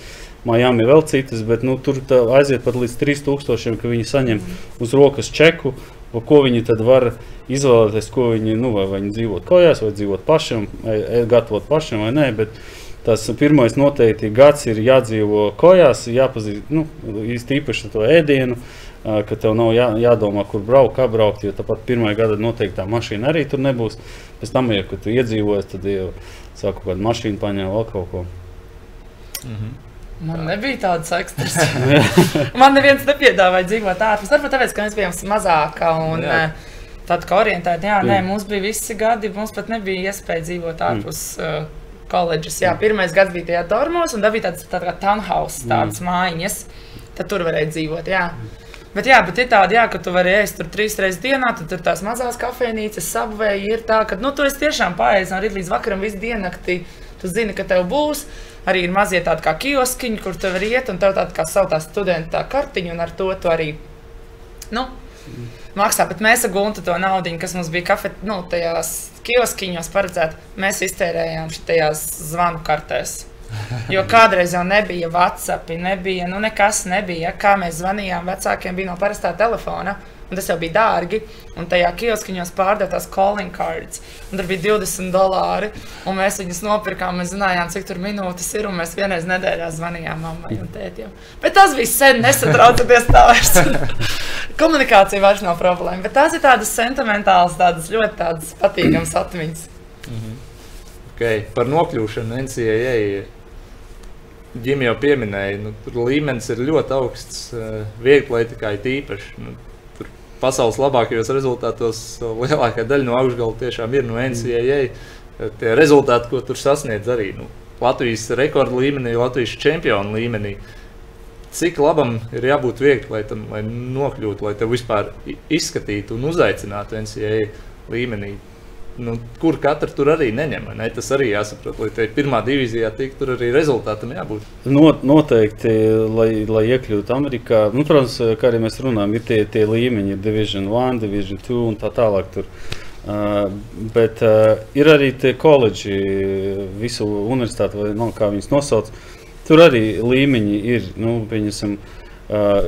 Miami vēl citas, bet nu, tur aiziet pat līdz 3000, ka viņi saņem uz rokas čeku, ko viņi tad var izvēlēties, ko viņi, nu, vai viņi dzīvot kājās, vai dzīvot pašam, gatavot pašam vai nē. Bet, Tas pirmais noteikti gads ir jādzīvo kājās, jāpazīst nu, īpaši to ēdienu, ka tev nav jā, jādomā, kur braukt, kā braukt. Jo tāpat pirmā gada noteikti tā mašīna arī tur nebūs. Pēc tam, ja tu iedzīvojies, tad jau sāku kādu mašīnu paņēmu vēl kaut ko. Mhm. Man nebija tādas ekstras. Man neviens nepiedāvāja dzīvot ārpus. Varbūt tāpēc, ka mēs bijām mazāki un tādi kā orientēti. Jā, nē, mums bija visi gadi, mums pat nebija iespēja dzīvot ārpus. Mm. Uh, koledžas. Jā, pirmais gads bija tajā dormos, un tā bija tāds tā kā townhouse, tādas mm. mājiņas. Tad tur varēja dzīvot. Jā. Bet, jā, bet ir tāda, jā, ka tu vari ēst tur trīs reizes dienā, tad tur tās mazās kafejnīcas, subvēja ir tā, ka nu, tu esi tiešām paēdis no rīta līdz vakaram visu diennakti. Tu zini, ka tev būs. Arī ir mazie tādi kā kioskiņi, kur tu vari iet, un tev tāda kā savu tā studenta kartiņu, un ar to tu arī. Nu, mm maksā. Bet mēs ar Guntu to naudu, kas mums bija kafe, nu, tajās kioskiņos paredzēta, mēs iztērējām šajās zvanu kartēs. Jo kādreiz jau nebija WhatsApp, nebija, nu nekas nebija. Kā mēs zvanījām vecākiem, bija no parastā telefona. Un tas jau bija dārgi. Un tajā kioskiņos pārdeva tās calling cards. Un tur bija 20 dolāri. Un mēs viņus nopirkām. Mēs zinājām, cik tur minūtes ir. Un mēs vienreiz nedēļā zvanījām mammai un tētim. Bet tas bija sen, nesatraucieties tā vairs. Komunikācija vairs nav problēma. Bet tās ir tādas sentimentālas, tādas ļoti tādas patīkamas atmiņas. Mm -hmm. okay. Par nokļūšanu NCAA. Ģimene jau pieminēja, nu, tur līmenis ir ļoti augsts. Eh, Viegli tikai tīpaši. Nu, pasaules labākajos rezultātos lielākā daļa no augšgala tiešām ir no NCAA. Tie rezultāti, ko tur sasniedz arī nu, Latvijas rekorda līmenī, Latvijas čempionu līmenī. Cik labam ir jābūt viegli, lai tam lai nokļūtu, lai te vispār izskatītu un uzaicinātu NCAA līmenī nu, kur katra tur arī neņem. Ne? Tas arī jāsaprot, lai te pirmā divīzijā tiktu, tur arī rezultātam jābūt. Not, noteikti, lai, lai iekļūtu Amerikā, nu, protams, kā arī mēs runājam, ir tie, tie līmeņi, ir Division 1, Division 2 un tā tālāk. Tur. Uh, bet uh, ir arī tie koledži, visu universitāti, vai no, kā viņas nosauc. Tur arī līmeņi ir. Nu, pieņasim, uh,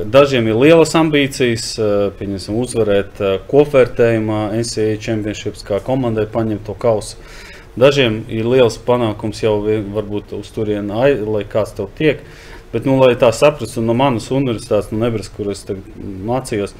dažiem ir lielas ambīcijas, eh, pieņemsim, uzvarēt eh, kopvērtējumā, NCAA Championships, kā komandai paņemt to kausu. Dažiem ir liels panākums jau varbūt uz turieni, lai kāds tev tiek. Bet, nu, lai tā saprastu, no manas universitātes, no Nebras, kur es mācījos,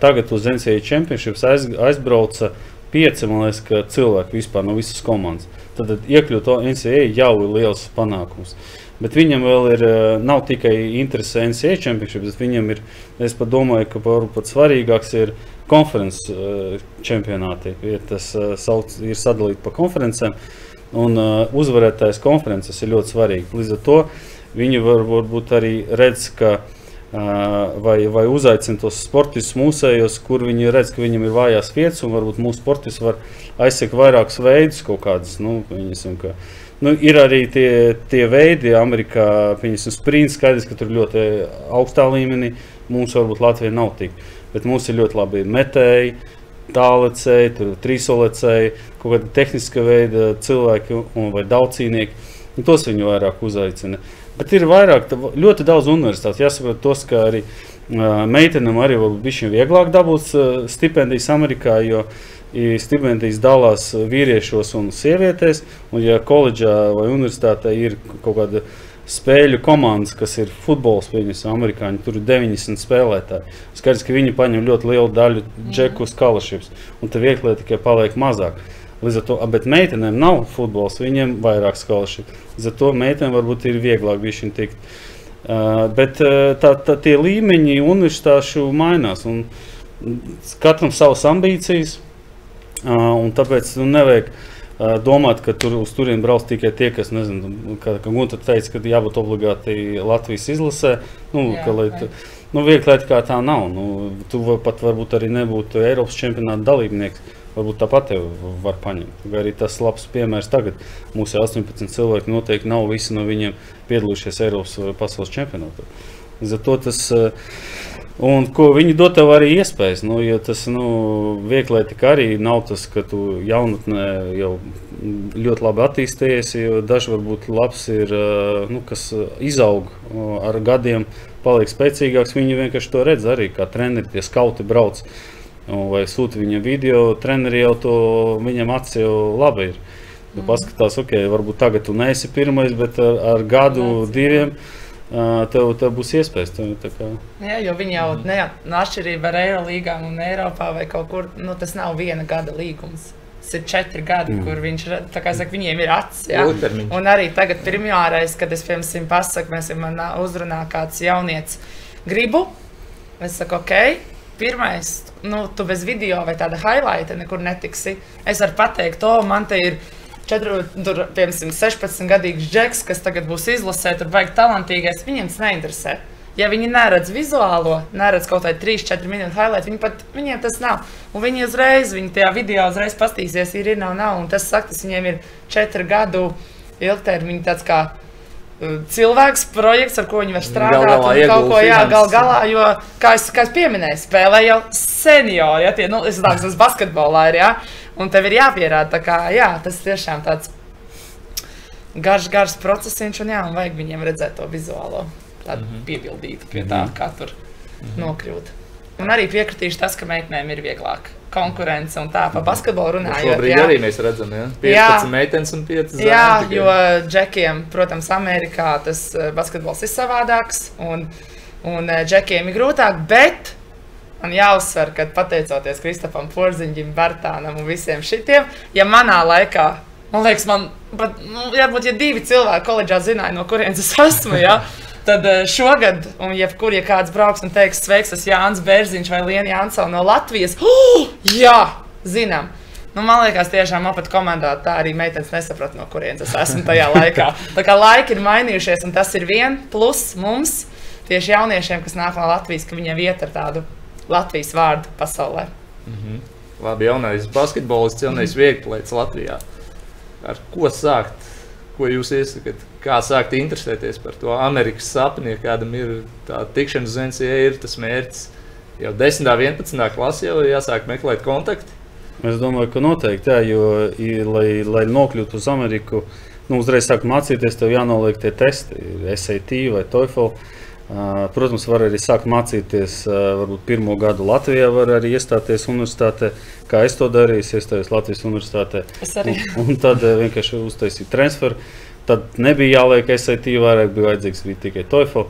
tagad uz NCAA Championships aiz, aizbrauca pieci liekas, cilvēki vispār no visas komandas. Tad, tad iekļūt NCAA jau ir liels panākums. Uh, Bet viņam vēl ir, eh, nav tikai interese NCAA championship, bet viņam ir, es pat domāju, ka pat svarīgāks ir konferences uh, čempionāti. Ir tas uh, sauc, ir sadalīti pa konferencēm, un uzvarētājs konferences ir ļoti svarīgi. Līdz ar to viņi var, varbūt arī redz, ka vai, vai uzaicina tos sportistus mūsējos, kur viņi redz, ka viņam ir vājās vietas, un varbūt mūsu sportists var aizsekt vairākus veidus kaut kādus. Nu, viņasim, ka, uh, Nu, ir arī tie, tie veidi, Amerikā, piemēram, sprints, skaidrs, ka tur ļoti augstā līmenī. Mums varbūt Latvija nav tik, bet mums ir ļoti labi metēji, tālrecēji, trīsolecēji, kaut kāda tehniska veida cilvēki un, vai daudzcīnieki. Tos viņu vairāk uzaicina. Bet ir vairāk, ļoti daudz universitātes. Jāsaprot, tos, ka arī uh, meitenēm arī bija vieglāk dabūt uh, stipendijas Amerikā. Jo, uh, stipendijas dalās vīriešos un sievietēs. Un, ja koledžā vai universitātē ir kaut kāda spēļu komandas, kas ir futbols, piemēram, amerikāņi, tur ir 90 spēlētāji. Skaidrs, ka viņi paņem ļoti lielu daļu džeku skolarships, un tad viegli tikai paliek mazāk. Līdz ar to, bet meitenēm nav futbols, viņiem ir vairāk skolarships. Līdz ar to meitenēm varbūt ir vieglāk viņa tikt. Uh, bet uh, tā, tā, tie līmeņi universitāšu mainās. Katram savas ambīcijas, Un tāpēc nu, nevajag domāt, ka tur uz turieni brauc tikai tie, kas, nezinu, kā, kā Gunta teica, ka jābūt obligāti Latvijas izlasē. Nu, Jā, ka, lai, tu- nu, viegli kā tā nav. Nu, tu pat varbūt arī nebūtu Eiropas čempionāta dalībnieks. Varbūt tāpat tev var paņemt. Vai arī tas labs piemērs tagad. Mums ir 18 cilvēki, noteikti nav visi no viņiem piedalījušies Eiropas pasaules čempionātā. Līdz ar to tas, eh, un ko viņi dod tev arī iespējas. Nu, jo tas nu, vieglietika arī nav tas, ka tu jaunatnē jau ļoti labi attīstījies. jo Daži varbūt labs ir, eh, nu, kas eh, izaug eh, ar gadiem, paliek spēcīgāks. Viņi vienkārši to redz arī, kā treneri, tie skauti brauc. Vai sūta viņa video, treneri jau to viņam acis jau labi ir. Tu paskatās, ok, varbūt tagad tu neesi pirmais, bet ar, ar gadu, Nāc, jā. Tev, tev būs iespējas. Tev, tā kā, Jā, jo viņi jau ne, atšķirība ar Eirolīgām un Eiropā vai kaut kur, nu, tas nav viena gada līgums. Tas ir četri gadi, mm. kur viņš, saka, viņiem ir acis. jā. Ilgtermiņš. Un arī tagad, pirmā reize, kad es piemēram pasaku, mēs man nā- uzrunā kāds jaunietis, gribu, es saku, ok, pirmais, nu, tu bez video vai tāda highlighta nekur netiksi. Es varu pateikt, to man te ir. Četru, tur, piemēram, 16 gadīgs džeks, kas tagad būs izlasē, tur vajag talantīgais. Viņiem tas neinteresē. Ja viņi neredz vizuālo, neredz kaut kādu 3-4 minūtu highlight, viņi pat, viņiem tas nav. Un viņi uzreiz, viņi tajā video uzreiz pastīsies, ir, ir, nav, nav. Un tas saka, tas viņiem ir 4 gadu ilgtermiņa tāds kā uh, cilvēks, projekts, ar ko viņi var strādāt. Gal galā un kaut ko, iegūt jā, gal finanses. galā, jo, kā es, kā es pieminēju, spēlē jau seniori, ja tie, nu, es domāju, tas basketbolā ir, jā, un tev ir jāpierāda, kā, jā, tas tiešām tāds garš, garš procesiņš, un jā, un vajag viņiem redzēt to vizuālo, tādu mm -hmm. piebildītu pie tā, kā tur mm -hmm. nokļūt. Un arī piekritīšu tas, ka meitenēm ir vieglāk konkurence un tā pa basketbolu Nu, runājot. Šobrīd jā. arī mēs redzam, ja? 15 Jā. meitenes un 5 zēni. Jā, tikai. jo džekiem, protams, Amerikā tas eh, basketbols ir savādāks un, un eh, džekiem ir grūtāk, bet man jāuzsver, ka pateicoties Kristofam Porziņģim, Bartānam un visiem šitiem, ja manā laikā, man liekas, man pat, nu, varbūt, ja divi cilvēki koledžā zināja, no kurienes es esmu, ja, tad eh, šogad, un jebkur, ja kāds brauks un teiks, sveiks, tas Jānis Bērziņš vai Liena Jansona no Latvijas, oh, jā, zinām. Nu, man liekas, tiešām apat komandā tā arī meitenes nesaprata, no kurienes es esmu tajā laikā. Tā kā laiki ir mainījušies, un tas ir viens plus mums, tieši jauniešiem, kas nāk no Latvijas, ka viņiem iet ar tādu Latvijas vārdu pasaulē. Labi, jaunais basketbolists, jaunais vieglietis Latvijā. Ar ko sākt? Ko jūs iesakāt? Kā sākt interesēties par to Amerikas sapni, ja kādam ir tā tikšanās uz NCA, ir tas mērķis. Jau 10. un 11. klasē jau jāsāk meklēt kontaktu. Es domāju, ka noteikti, jā, jo, i- lai, lai nokļūtu uz Ameriku, nu, uzreiz sāk mācīties, tev jānoliek tie testi, SAT vai TOEFL. Protams, var arī sākt mācīties, varbūt pirmo gadu Latvijā, var arī iestāties universitātē, kā es to darīju. Es iestājos Latvijas universitātē. Es arī. Un, un tad vienkārši uztaisīju transferu. Tad nebija jāliek SAT, vairāk bija vajadzīgs bija tikai TOEFL.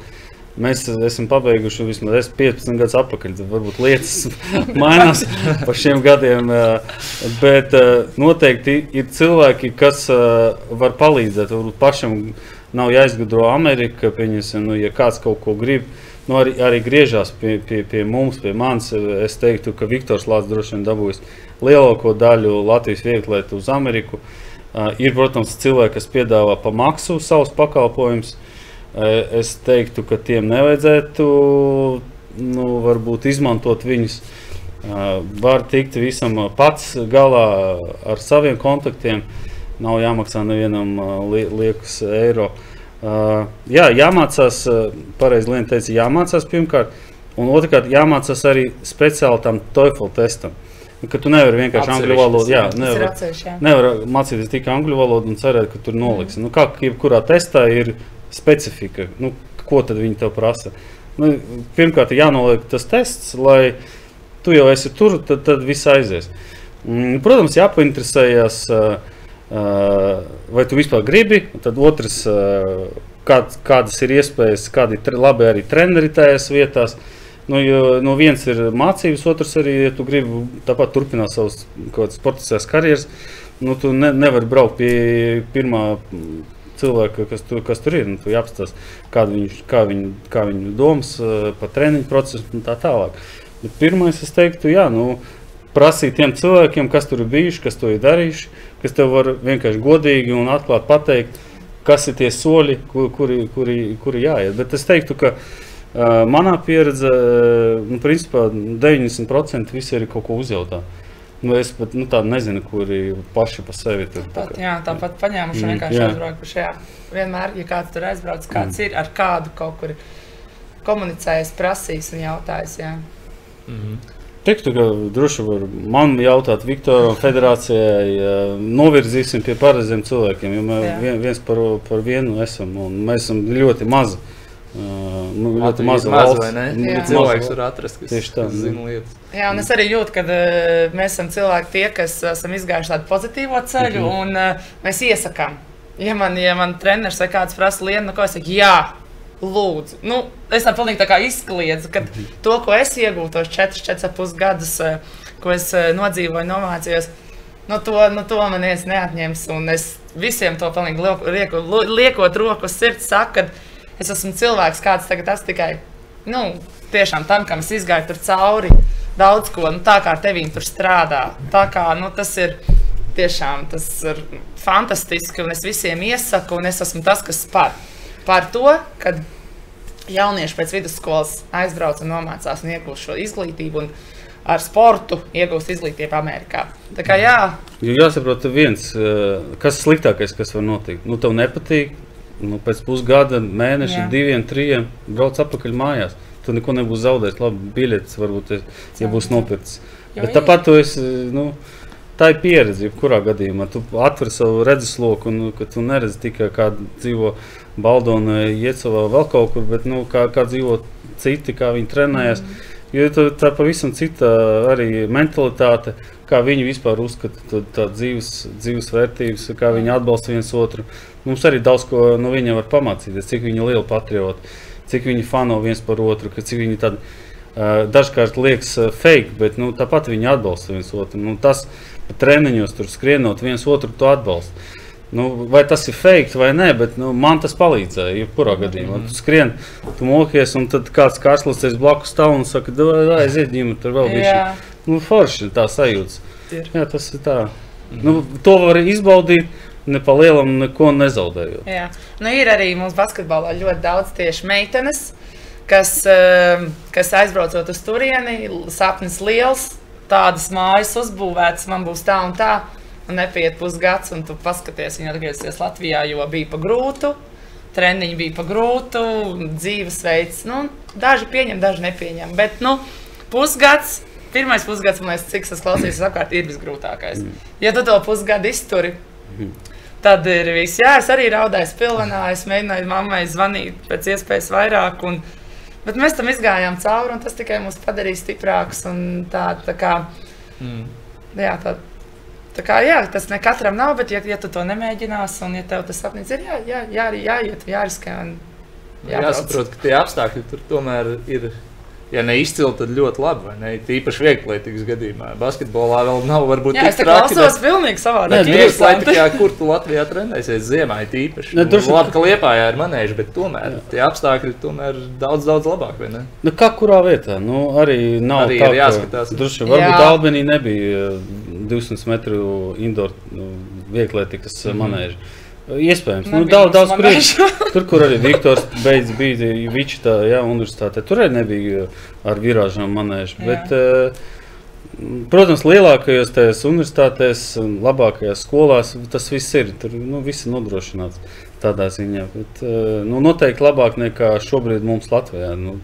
Mēs esam pabeiguši vismaz es 15 gadus atpakaļ. tad Varbūt lietas mainās pa šiem gadiem. Bet noteikti ir cilvēki, kas var palīdzēt. Varbūt pašam nav jāizgudro Amerika. Pieņemsim, nu, ja kāds kaut ko grib, nu, arī, arī griežās pie, pie, pie mums, pie manis. Es teiktu, ka Viktors Lācis droši vien dabūjis lielāko daļu Latvijas vieglietu uz Ameriku. Uh, ir, protams, cilvēki, kas piedāvā pa maksu savus pakalpojumus. Uh, es teiktu, ka tiem nevajadzētu nu, varbūt izmantot viņus. Uh, var tikt visam uh, pats galā ar saviem kontaktiem. Nav jāmaksā nevienam uh, li liekas eiro. Uh, jā, jāmācās, uh, pareizi Lienu teica, jāmācās pirmkārt, un otrkārt jāmācās arī speciāli tam TOEFL testam. Ka tu nevari vienkārši angļu valodu, jā, nevar, nevar mācīties tikai angļu valodu un cerēt, ka tur noliks. Nu, kā jebkurā testā ir specifika, nu, ko tad viņi tev prasa. Nu, pirmkārt, ir jānoliek tas tests, lai tu jau esi tur, tad, tad viss aizies. Mm, Protams, jāpainteresējas, ā, vai tu vispār gribi. un Tad otrs, ā, kād, kādas ir iespējas, kādi ir labi arī treneri tajās vietās. Nu, jo, nu, viens ir mācības, otrs arī, ja tu gribi tāpat turpināt savas sportiskās karjeras, nu, tu ne, nevari braukt pie pirmā cilvēka, kas, tu, kas tur ir. Nu, tu jāapstāsta, kāda viņš, kā viņa, kā viņa domas ā, par treniņu procesu un tā tālāk. Bet pirmais, es teiktu, jā, nu, prasīt tiem cilvēkiem, kas tur ir bijuši, kas to ir darījuši, kas tev var vienkārši godīgi un atklāti pateikt, kas ir tie soļi, kur, kuri, kuri, kuri jāiet. Bet es teiktu, ka uh, manā pieredzē, nu, principā 90% visi ir kaut ko uzjautā. Nu, es pat nu, tādu nezinu, kuri paši pa sevi tur Pat, jā, tāpat paņēmuši Mm, vienkārši jā. aizbraukuši. Jā. Vienmēr, ja kāds tur aizbrauc, kāds ir ar kādu kaut kur komunicējis, prasījis un jautājis. Jā. Mhm. Teiktu, ka droši var man jautāt Viktoram, federācijai, eh, novirzīsim pie pareiziem cilvēkiem, jo mēs vien, viens par, par vienu esam, un mēs esam ļoti mazi. Uh, nu, ļoti maza valsts. vai ne? Jā. Cilvēks var atrast, kas, Tieši tā, kas nu. zina lietas. Jā, un es arī jūtu, ka uh, mēs esam cilvēki, tie, kas esam izgājuši tādu pozitīvo ceļu, Mhm. un uh, mēs iesakām. Ja man, ja man treneris vai kāds prasa lienu, nu, ko es saku, jā, lūdzu. Nu, es tam pilnīgi izkliedzu, ka to, ko es iegūstu tos 4, 4,5 gadus, uh, ko es uh, nodzīvoju, nomācījos, nu, to, nu, to man viens neatņems. Un es visiem to pilnīgi lieku, liekot roku sirds, saku, ka es esmu cilvēks, kāds tagad esmu tikai. Nu, tiešām tam, kam es izgāju tur cauri, daudz ko nu, tā kā ar tevi tur strādā. Tā kā, nu, tas ir tiešām tas ir fantastiski, un es visiem iesaku, un es esmu tas, kas par, par to, ka jaunieši pēc vidusskolas aizbrauc un nomācās un iegūst šo izglītību. Un, Ar sportu iegūst izglītību Amerikā. Tā kā jā, Jo jāsaprot, viens, eh, kas ir sliktākais, kas var notikt. Nu, tev nepatīk, nu, pēc pusgada, mēneša, Jā. diviem, trim brauc atpakaļ mājās. Tu neko nebūsi zaudējis. Labi, biļetes varbūt, es- ja būs nopirkts. Bet tāpat tu esi, nu, tā ir pieredze, jebkurā gadījumā. Tu atver savu redzesloku, un ka tu neredzi tikai kā dzīvo Baldona, Iecavā, vēl kaut kur, bet nu, kā, kā dzīvo citi, kā viņi trenējas. Mm. Jo tu- tā pavisam cita arī mentalitāte, kā viņi vispār uzskata to- tā dzīves, dzīves vērtības, kā viņi atbalsta viens otru. Mums arī daudz ko no viņiem var pamācīties, cik viņi ir lieli patrioti, cik viņi fano viens par otru, ka cik viņi tad, uh, dažkārt liekas uh, fake, bet nu, tāpat viņi atbalsta viens otru. Nu, tas treniņos tur skrienot viens otru to atbalstu. Nu, vai tas ir fake vai nē, bet nu, man tas palīdzēja. Jebkurā gadījumā tu skrien, tu mokies, un tad kāds kārslīgs blakus stāv un saka, aiziet, ģimene, tur vēl bija jā, nu, forši tā sajūta. Jā, tas ir tā. Nu, to var izbaudīt, ne pa lielam, neko nezaudējot. jā. Nu, ir arī mūsu basketbolā ļoti daudz tieši meitenes, kas, eh, kas aizbraucot uz turieni, sapnis liels, tādas mājas uzbūvētas, man būs tā un tā. Un nepiet pusgads, un tu paskaties, viņa atgriezīsies Latvijā, jo bija pa grūtu. Treniņi bija pa grūtu, dzīvesveids. Nu, daži pieņem, daži nepieņem. Bet nu, pusgads, pirmais pusgads, man liekas, cik es klausījos apkārt, ir visgrūtākais. Ja tu to pusgadu izturi, tad ir viss. Jā, es arī raudāju pilvenā, es mēģināju mammai zvanīt pēc iespējas vairāk. Un, bet mēs tam izgājām cauri, un tas tikai mūs padarīja stiprākus. un Tā, tā kā, Mm. jā, tā, tā kā, jā, tas ne katram nav, bet ja, ja tu to nemēģināsi, un ja tev tas sapnis ir, jā, jā, jā, jā, jāiet, jāriskē. Un, jābrauc. Jāsaprot, ka tie apstākļi tur tomēr ir. Ja neizcili, tad ļoti labi. vai Ne? Tīpaši vieglietīgas gadījumā. Basketbolā vēl nav varbūt Jā, es tik te traki, klausos pilnīgi savādāk. Tikai kur tu Latvijā trenēsies, ziemā ir īpaši. Ne, Nu, labi, ka Liepājā ir manēži, bet tomēr tie apstākļi tomēr ir daudz, daudz labāk, vai ne? Nu, kā kurā vietā? Nu, arī nav Arī tā, ir jāskatās. Vien, varbūt Jā. Albānija nebija eh, 200 metru indoor nu, vieglietīgas mm. -hmm. manēža. Iespējams, nu, daudz, daudz kur ir. Tur, kur arī Viktors beidz bija Vičitā, jā, universitātē, tur arī nebija ar virāžām manēža. Jā. Bet, eh, Protams, lielākajos tajās universitātēs, un labākajās skolās tas viss ir. Tur nu, viss ir nodrošināts tādā ziņā. Bet, eh, nu, noteikti labāk nekā šobrīd mums Latvijā. Nu,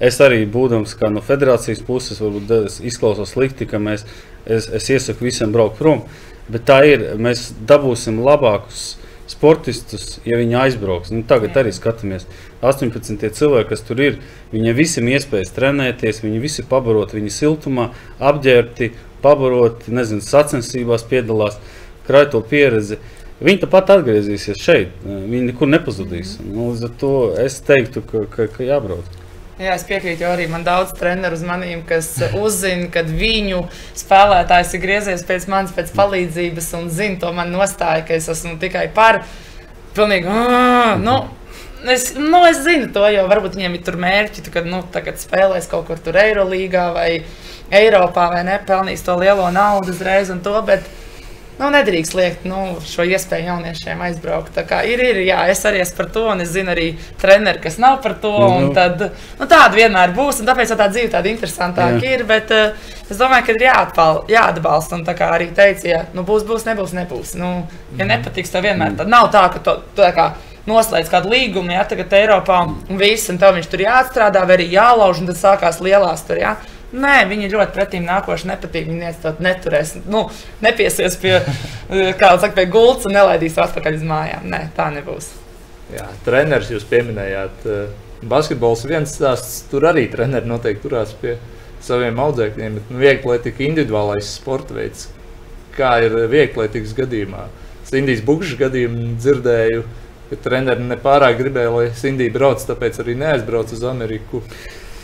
es arī būdams no federācijas puses, varbūt izklausos slikti, ka mēs, es, es iesaku visiem braukt prom. Bet tā ir. Mēs dabūsim labākus sportistus, ja viņi aizbrauks. Nu, tagad Jā. arī skatāmies. 18 tie cilvēki, kas tur ir, viņiem visiem iespējas trenēties, viņi visi pabaroti, viņi siltumā, apģērbti, pabaroti, nezinu, sacensībās piedalās, krāj to pieredzi. Viņi tāpat atgriezīsies šeit, viņi nekur nepazudīs. Nu, līdz ar to es teiktu, ka, ka, ka jābrauc. Jā, es piekrītu, jo arī man daudz treneru uz maniem, kas uzzina, kad viņu spēlētājs ir griezies pēc manis, pēc palīdzības, un zina to man nostāju, ka es esmu tikai par. Pilnīgi, "Ā, nu, es, nu, es zinu to, jo varbūt viņiem ir tur mērķi, tu, kad nu, tagad spēlēs kaut kur tur Eirolīgā vai Eiropā, vai nepelnīs to lielo naudu uzreiz un to. Bet, nu, nedrīkst liekt nu, šo iespēju jauniešiem aizbraukt. Tā kā ir, ir, jā, es arī esmu par to, un es zinu arī treneri, kas nav par to. Nu. Tad, nu, tāda vienmēr būs, un tāpēc tā dzīve tāda interesantāka Jā. ir. Bet uh, es domāju, ka ir jāatpal, jāatbalsta. Un tā kā arī teica, ja nu, būs, būs, nebūs, nebūs. Nu, ja nepatiks, tad vienmēr tad nav tā, ka to, tā kā noslēdz kādu līgumu, ja tagad Eiropā un viss, un tev viņš tur jāatstrādā, vai arī jālauž, un tad sākās lielās tur. Ja? Nē, viņi ir ļoti pretīm nākoši, nepatīk. Viņi viens to neturēs, nu, nepiesies pie, jau saka, pie gultas un nelaidīs atpakaļ uz mājām. Nē, tā nebūs. Jā, treneris jūs pieminējāt. eh, Basketbols viens stāsts, tur arī treneri noteikti turās pie saviem audzēkņiem. Bet nu, vieglietika individuālais sporta veids. Kā ir vieglietīgas gadījumā? Sindijas Bukšas gadījumu dzirdēju, ka treneri nepārāk gribēja, lai Sindija brauc, tāpēc arī neaizbrauc uz Ameriku.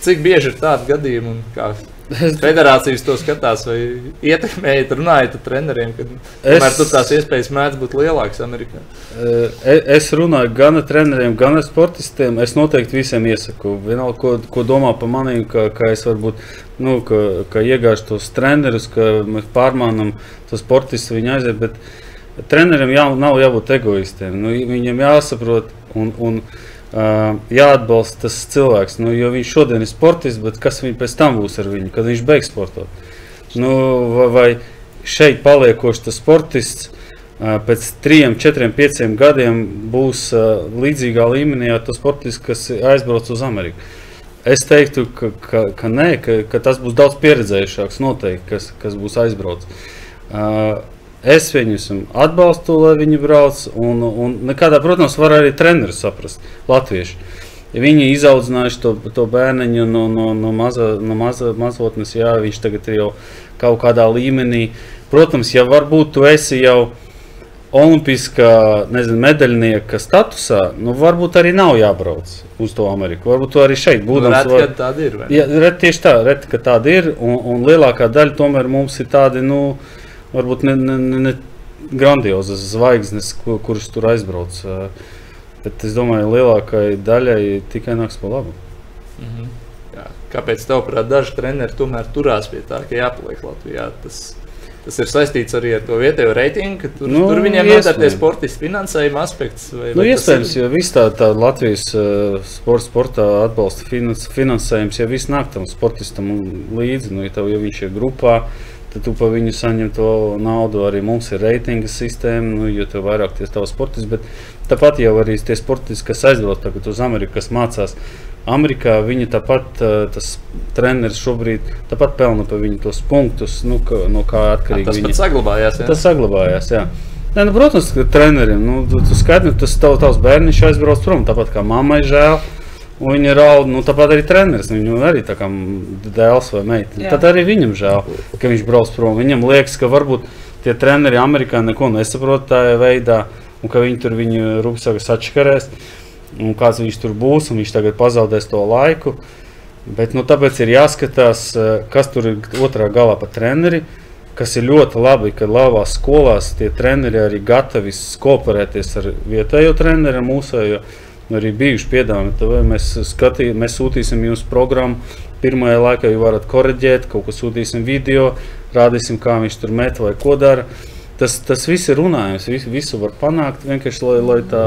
Cik bieži ir tādi gadījumi un kā federācijas to skatās vai ietekmējat, runājot ar treneriem, ka tomēr Es- tur tās iespējas mēdz būt lielākas Amerikā? E- Es runāju gan ar treneriem, gan ar sportistiem. Es noteikti visiem iesaku, vienalga, ko, ko domā par maniem, ka, ka es varbūt nu, ka, ka iegāšu tos trenerus, ka mēs pārmānām tos sportistus, viņi aiziet. Bet treneriem jau nav jābūt egoistiem. Nu, viņam jāsaprot un, un uh, jāatbalsta tas cilvēks. Nu, jo viņš šodien ir sportists, bet kas viņam pēc tam būs ar viņu, kad viņš beigs sportot? Nu, vai, vai šeit paliekošs tas sportists ā, pēc trim, četriem, pieciem gadiem būs ā, līdzīgā līmenī ar to sportistu, kas aizbrauc uz Ameriku. Es teiktu, ka, ka, ka nē, ka, ka tas būs daudz pieredzējušāks, noteikti, kas, kas būs aizbraucis. Uh, es viņus atbalstu, lai viņi brauc. Un, un nekādā, protams, var arī treneris saprast, latvieši. Viņi izaudzinājuši to, to bērniņu no, no, no, maza, no maza, mazotnes, jā, viņš tagad ir jau kaut kādā līmenī. Protams, ja varbūt tu esi jau olimpiskā nezinu, medaļnieka statusā, nu, varbūt arī nav jābrauc uz to Ameriku. Varbūt tu arī šeit būdams. Reti, var- kad tāda ir. Ja, ret, tieši tā, reti, ka tāda ir. Un, un lielākā daļa tomēr mums ir tādi, nu, varbūt ne, ne, ne, ne grandiozas zvaigznes, kur, kuras tur aizbrauc. Bet es domāju, lielākajai daļai tikai nāks pa labu. Mhm. Jā. Kāpēc tavuprāt daži treneri tomēr turās pie tā, ka jāpaliek Latvijā? Tas, tas ir saistīts arī ar to vietējo reitingu, ka tur, Nu, tur viņiem tie sportisti finansējuma aspekts. Vai, Nu, vai iespējams, ir- jo viss tā, tā Latvijas uh, sporta, sportā atbalsta finans, finansējums, ja viss nāk tam sportistam līdzi, nu, ja, tev, ja viņš ir grupā, tad tu pa viņu saņem to naudu. Arī mums ir reitinga sistēma, nu, jo vairāk tie tavi sportisti. Bet tāpat jau arī tie sportisti, kas aizbrauc tagad uz Ameriku, kas mācās Amerikā, viņi tāpat, uh, tas treneris šobrīd tāpat pelna par viņu tos punktus, nu, ka, no kā atkarīgi tas viņi pat saglabājās. Jā? Tas saglabājās. Jā. Nē, nu, protams, ka treneriem nu, tu, tu skaidri, tas tav, tavs bērniņš aizbrauc prom. Tāpat kā mammai žēl, un viņa raud, nu, tāpat arī treneris. Viņu arī tā kā dēls vai meita. Jā. Tad arī viņam žēl, ka viņš brauc prom. Viņam liekas, ka varbūt tie treneri Amerikā neko nesaprot tādā veidā, un ka viņi tur viņu rūpīgāk atšķirēs. Un kāds viņš tur būs, un viņš tagad pazaudēs to laiku. Bet nu, tāpēc ir jāskatās, eh, kas tur ir otrā galā pa treneri. Kas ir ļoti labi, ka labās skolās tie treneri arī gatavi kooperēties ar vietējo treneri, ar mūsējo. Arī bijuši piedāvājumi, mēs, skatī, mēs sūtīsim jums programmu. Pirmajā laikā jūs varat korrigēt, kaut ko sūtīsim video, rādīsim, kā viņš tur met vai ko dara. Tas, tas viss ir runājums, visu, visu var panākt. Vienkārši, lai, lai tā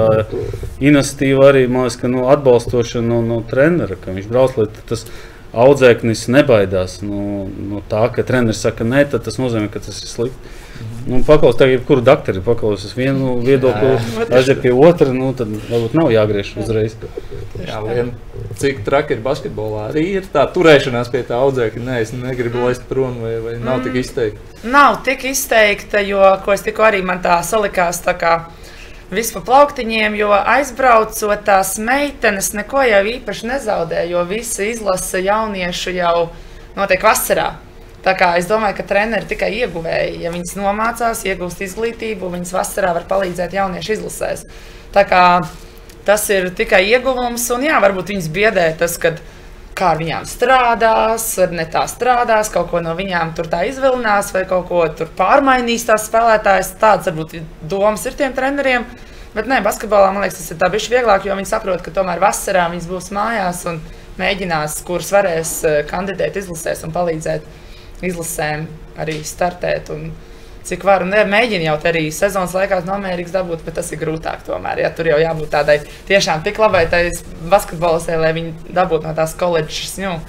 iniciatīva arī liekas, ka, nu, atbalstoša no, no trenera, ka viņš brauc, lai tas audzēknis nebaidās no, no tā, ka treneris saka, nē, tas nozīmē, ka tas ir slikti. Nu, paklaus tagad, jebkuru doktoru paklausīs vienu viedokli, aiziet pie otra, nu, tad varbūt nav jāgriež uzreiz. Jā, vien, cik traki ir basketbolā. Arī ir tā turēšanās pie tā audzēkņa. Nē, es negribu laist prom, vai, vai nav tik izteikti. Nav tik izteikta, jo, ko es tikko arī man tā salikās, tā kā viss pa plauktiņiem, jo aizbraucot tās meitenes neko jau īpaši nezaudē, jo visi izlasa jauniešu jau notiek vasarā. Tā kā es domāju, ka treneri tikai ieguvēji, ja viņas nomācās, iegūst izglītību, viņas vasarā var palīdzēt jauniešu izlasēs. Tā kā tas ir tikai ieguvums, un jā, varbūt viņas biedē tas, kad kā ar viņām strādās, ne tā strādās, kaut ko no viņām tur tā izvilinās, vai kaut ko tur pārmainīs tās spēlētājas. Tāds varbūt domas ir tiem treneriem. Bet nē, basketbolā man liekas, tas ir tā bišķi vieglāk, jo viņi saprot, ka tomēr vasarā viņas būs mājās un mēģinās, kuras varēs eh, kandidēt izlasēs un palīdzēt izlasēm arī startēt un cik varu. Ne, mēģinu jau arī sezonas laikā no Amerikas dabūt, bet tas ir grūtāk. Tomēr, ja, tur jau jābūt tādai tiešām tik labai basketbolistai, lai viņi dabūtu no tās koledžas. Nu,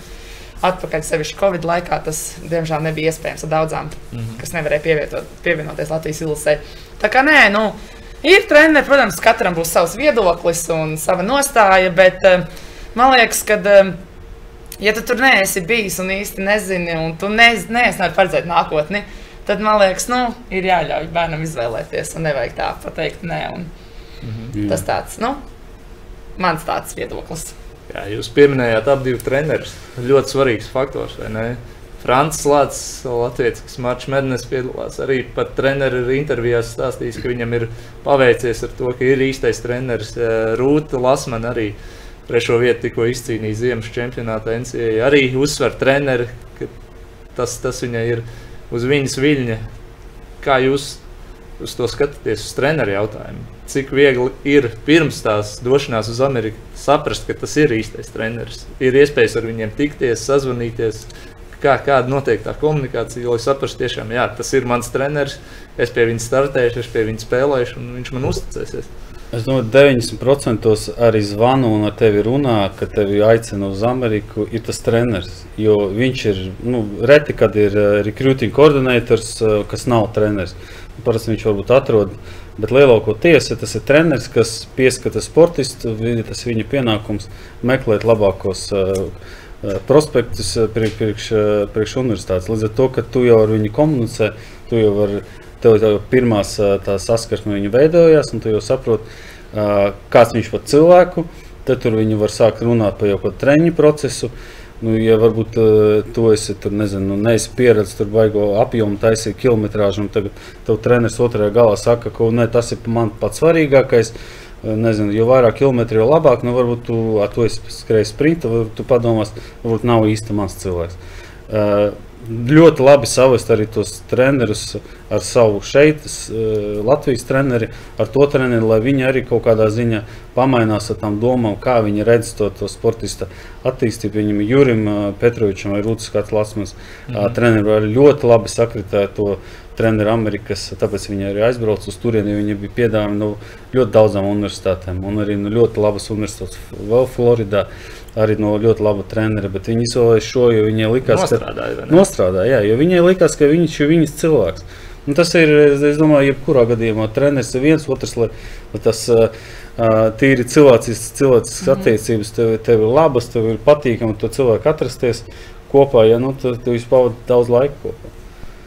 Atpakaļ sevišķi Covid laikā tas, diemžēl, nebija iespējams ar daudzām, mm -hmm. kas nevarēja pievietot, pievienoties Latvijas ilusē. Tā kā nē, nu, ir treniņi, protams, katram būs savs viedoklis un sava nostāja, bet uh, man liekas, ka, uh, ja tu tur neesi bijis un īsti nezini, un tu neesi ne, nevar paredzēt nākotni, uh, tad man liekas, nu, ir jāļauj bērnam izvēlēties, un nevajag tā pateikt, nē. Un -hmm. Tas tāds, nu, mans tāds viedoklis. Jā, jūs pieminējāt abus trenerus. Ļoti svarīgs faktors, vai ne? Francis Lācis, Latvijas, kas Marčs Mednes piedalās, arī pat treneru intervijās stāstījis, ka viņam ir paveicies ar to, ka ir īstais treneris. Rūta Lasmana arī trešo vietu tikko izcīnīja Ziemas čempionātā NCAA. Arī uzsver treneri, ka tas, tas viņai ir uz viņas viļņa. Kā jūs uz to skatāties, uz treneru jautājumu? Cik viegli ir pirms tās došanās uz Ameriku saprast, ka tas ir īstais treneris? Ir iespējas ar viņiem tikties, sazvanīties. Kā, kāda notiek tā komunikācija, lai saprastu, tiešām, jā, tas ir mans treneris, es pie viņa startēšu, es pie viņa spēlēšu, un viņš man uzticēsies. Es domāju, 90% arī zvanu un ar tevi runā, ka tevi aicina uz Ameriku, ir tas treneris. Jo viņš ir nu, reti, kad ir uh, recruiting koordinators, uh, kas nav treneris. Parasti viņš varbūt atrod, bet lielākoties tas ir treneris, kas pieskata sportistu. Tas ir viņa pienākums meklēt labākos. Uh, prospektus priekš, priekš universitātes. Līdz ar to, ka tu jau ar viņu komunicē, tu jau vari tev jau pirmās saskarsme viņa veidojās, un tu jau saproti, kāds viņš par cilvēku. Tad tur viņi var sākt runāt par jau kādu treniņu procesu. Nu, ja varbūt uh, tu esi tur, nezinu, nu, neesi pieredzējis, tur baigo apjomu, taisīt kilometrāžu, un tagad tev treneris otrajā galā saka, ka ne, tas ir man pats svarīgākais. Nezinu, jo vairāk kilometru, jo labāk. Nu, varbūt tu ar to skrēji sprintu, varbūt tu padomās, varbūt nav īsti mans cilvēks. Uh, ļoti labi savest arī tos trenerus ar savu šeit, eh, Latvijas treneri, ar to treneri, lai viņi arī kaut kādā ziņā pamainās ar tām domām, kā viņi redz to, to sportista attīstību. Viņam Jurim eh, Petrovičam vai Rūtas Kāds Lasmans. Mm -hmm. Treneri arī ļoti labi sakritēja to treneru Amerikas, tāpēc viņi arī aizbrauca uz turieni. Viņi bija piedāvājumi no ļoti daudzām universitātēm un arī no ļoti labas universitātes vēl Floridā. Uh, arī no ļoti laba trenera, bet viņi izvēlējās šo, jo viņai likās, nostrādāja, ka nostrādāja, jā, jo viņai likās, ka viņš ir viņas cilvēks. Un tas ir, es domāju, jebkurā gadījumā treneris ir viens, otrs, lai, lai tas uh, tīri cilvēcisks, cilvēcisks mm. attiecības tev, tev ir labas, tev ir patīkami to cilvēku atrasties kopā, ja nu, tad tu pavadi daudz laika kopā.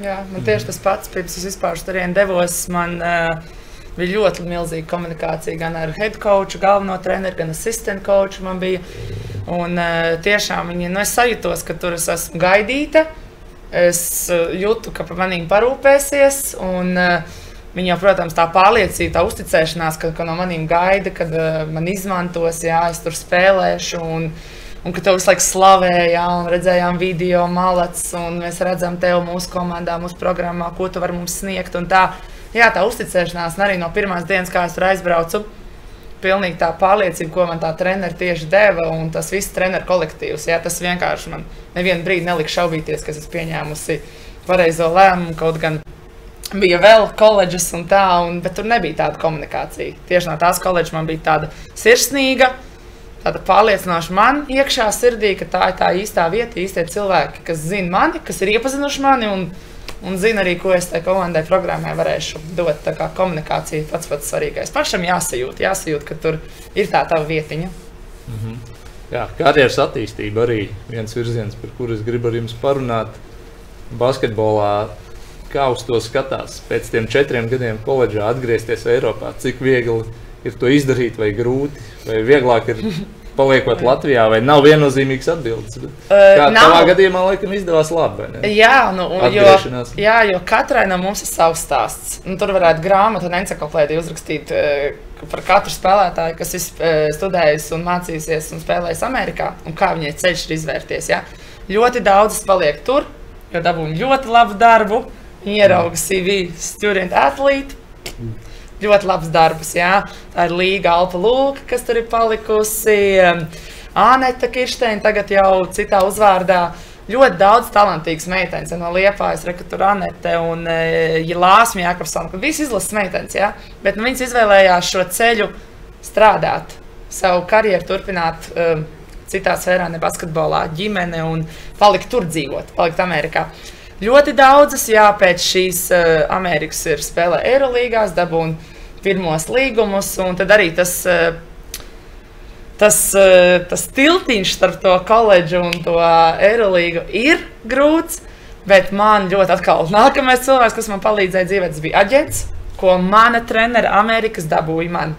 Jā, man tieši tas pats, pirms es vispār tur devos, man uh, bija ļoti milzīga komunikācija gan ar head coachu, galveno treneru, gan asistentu coachu. Man bija Un, uh, tiešām viņi, nu, es sajūtos, ka tur es esmu gaidīta. Es uh, jūtu, ka par maniem parūpēsies. Un, uh, Viņa jau, protams, tā pārliecība, tā uzticēšanās, ka, ka no maniem gaida, kad uh, man izmantos, jā, es tur spēlēšu. Un, un ka tev visu laiku slavēja, un redzējām video malets, un mēs redzam tevi mūsu komandā, mūsu programmā, ko tu vari mums sniegt. Tā, jā, tā uzticēšanās, arī no pirmās dienas, kā es tur aizbraucu, pilnīgi tā pārliecība, ko man tā treneris tieši deva, un tas viss treneru kolektīvs. Jā, tas vienkārši man nevienu brīdi nelika šaubīties, ka es pieņēmusi pareizo lēmumu. Kaut gan bija vēl koledžas un tā, un, bet tur nebija tāda komunikācija. Tieši no tās koledžas man bija tāda sirsnīga. Tāda pārliecinoša man iekšā sirdī, ka tā ir tā īstā vieta, īstie cilvēki, kas zina mani, kas ir iepazinuši mani un un zinu arī, ko es tai komandai programmai varēšu dot. Tā kā komunikācija pats pats svarīgais. Pašam jāsajūt, jāsajūt, ka tur ir tā tā vietiņa. Mm -hmm. Jā, karjeras attīstība arī viens virziens, par kuru es gribu ar jums parunāt. Basketbolā kā uz to skatās pēc tiem četriem gadiem koledžā atgriezties Eiropā? Cik viegli ir to izdarīt, vai grūti, vai vieglāk ir paliekot Latvijā, vai nav viennozīmīgas atbildes? Bet, kā uh, gadījumā, laikam, izdevās labi. Jā, nu, jo, jā, jo katrai no mums ir savs stāsts. Nu, tur varētu grāmatu un encyklopēdiju uzrakstīt par katru spēlētāju, kas ir studējis un mācīsies un spēlējis Amerikā, un kā viņai ceļš ir izvērties. Ja? Ļoti daudzas paliek tur, jo dabūna ļoti labu darbu, ierauga CV, student atlīti. Mm ļoti labs darbs. Jā. Tā ir Līga Alpa Lūka, kas tur ir palikusi. Anita Kirsteina tagad jau citā uzvārdā. ļoti daudz talantīgas meitenes no Liepājas, Rekutura Anete un e, ja Lāsma Jākapsona, visi izlases meitenes, ja? bet nu, viņas izvēlējās šo ceļu strādāt, savu karjeru turpināt um, citā sfērā, ne basketbolā, ģimene un palikt tur dzīvot, palikt Amerikā. Ļoti daudzas, jā, pēc šīs uh, Amerikas ir spēlē Eirolandā, dabūna pirmos līgumus, un tad arī tas uh, tas, eh, tas tiltiņš starp to koledžu un to aerolīgu ir grūts. Bet man ļoti atkal nākamais cilvēks, kas man palīdzēja dzīvot, bija aģents, ko mana trenere Amerikas dabūja man.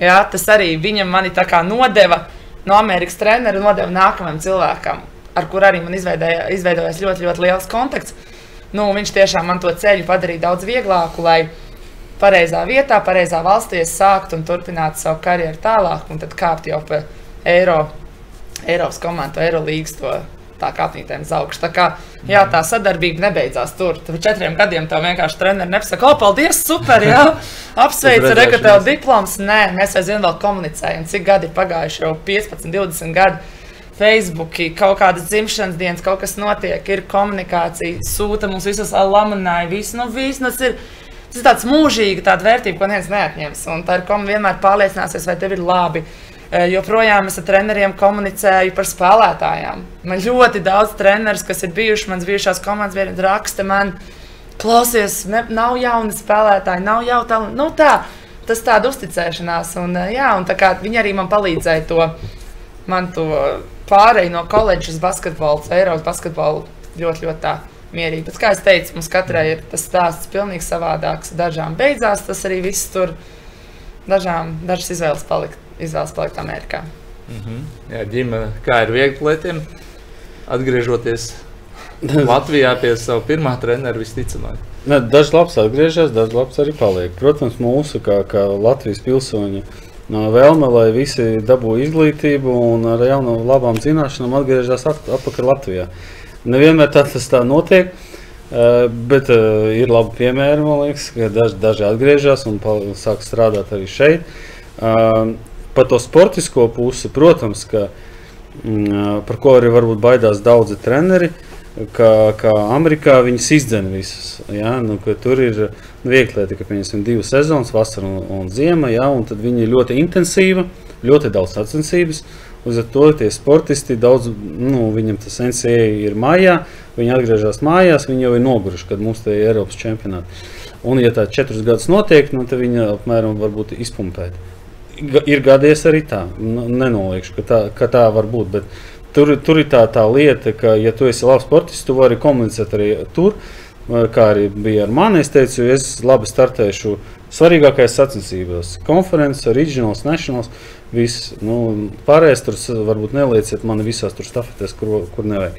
Jā, tas arī viņam mani tā kā nodeva no Amerikas trenera, nodeva nākamajam cilvēkam, ar kur arī man izveidojās ļoti, ļoti liels kontakts. Nu, viņš tiešām man to ceļu padarīja daudz vieglāku, lai pareizā vietā, pareizā valstī sākt un turpināt savu karjeru tālāk, un tad kāpt jau pa Eiro, Eiropas komandu, Eirolīgas to tā kā apnītēm uz augšu. Tā kā jā, tā sadarbība nebeidzās tur. Tad četriem gadiem tev vienkārši treneris nepasaka, o, paldies, super, jā, apsveicu, re, ka tev diploms. Nē, mēs aizvien vēl komunicējam, cik gadi ir pagājuši, jau 15, 20 gadi. Facebook, kaut kādas dzimšanas dienas, kaut kas notiek, ir komunikācija, sūta mums visus lamanāju, visu, nu, visu, nu, ir Tas ir tāds mūžīgi, tāda vērtība, ko neviens neatņems. Un tā ir kom vienmēr pārliecināsies, vai tev ir labi. E, joprojām es ar treneriem komunicēju par spēlētājiem. Man ļoti daudz treneru, kas ir bijuši manas bijušās komandas biedri, raksta man, klausies, ne, nav jauni spēlētāji, nav jau tā, nu tā, tas tāda uzticēšanās. Un, e, jā, un tā kā viņi arī man palīdzēja to, man to pārēju no koledžas basketbola, Eiropas basketbola ļoti, ļoti tā mierīgi. Bet, kā jau teicu, mums katrai ir tas stāsts pilnīgi savādāks. Dažām beidzās tas arī viss tur, dažām dažas izvēles palikt, izvēles palikt Amerikā. Mm -hmm. Jā, ģimene, kā ir viegli lietiem, atgriežoties Latvijā pie sava pirmā trenera visticamāk. Ne, daži labs atgriežas, daži labs arī paliek. Protams, mūsu kā, kā Latvijas pilsoņi vēlme, lai visi dabūtu izglītību un ar jaunām labām zināšanām atgriežas atpakaļ Latvijā. Nevienmēr tas tā notiek. Uh, bet uh, ir labi piemēri, man liekas, ka daži, daži atgriežas un sāk strādāt arī šeit. Uh, par to sportisko pusi, protams, ka, mm, par ko arī varbūt baidās daudzi treneri, ka, ka Amerikā viņas izdzen visas. Ja? Nu, tur ir viegli, ka viņas ir divas sezonas, vasara un, un ziema, ja? un tad viņi ir ļoti intensīvi, ļoti daudz sacensības. Līdz ar to tie sportisti daudz, nu, viņam tas NCA ir mājā, viņi atgriežas mājās, viņi jau ir noguruši, kad mums te ir Eiropas čempionāti. Un, ja tā četrus gadus notiek, nu, tad viņi apmēram varbūt izpumpēt. Ir gadījies arī tā, nu, nenoliekšu, ka tā, ka tā var būt. Bet tur, tur ir tā, tā lieta, ka, ja tu esi labs sportists, tu vari komunicēt arī tur. Kā arī bija ar mani, es teicu, es labi startēšu svarīgākajās sacensībās, konferences, regionāls, nacionāls. Viss, nu, pārējais tur varbūt nelieciet mani visās tur stafetēs, kur, kur nevajag.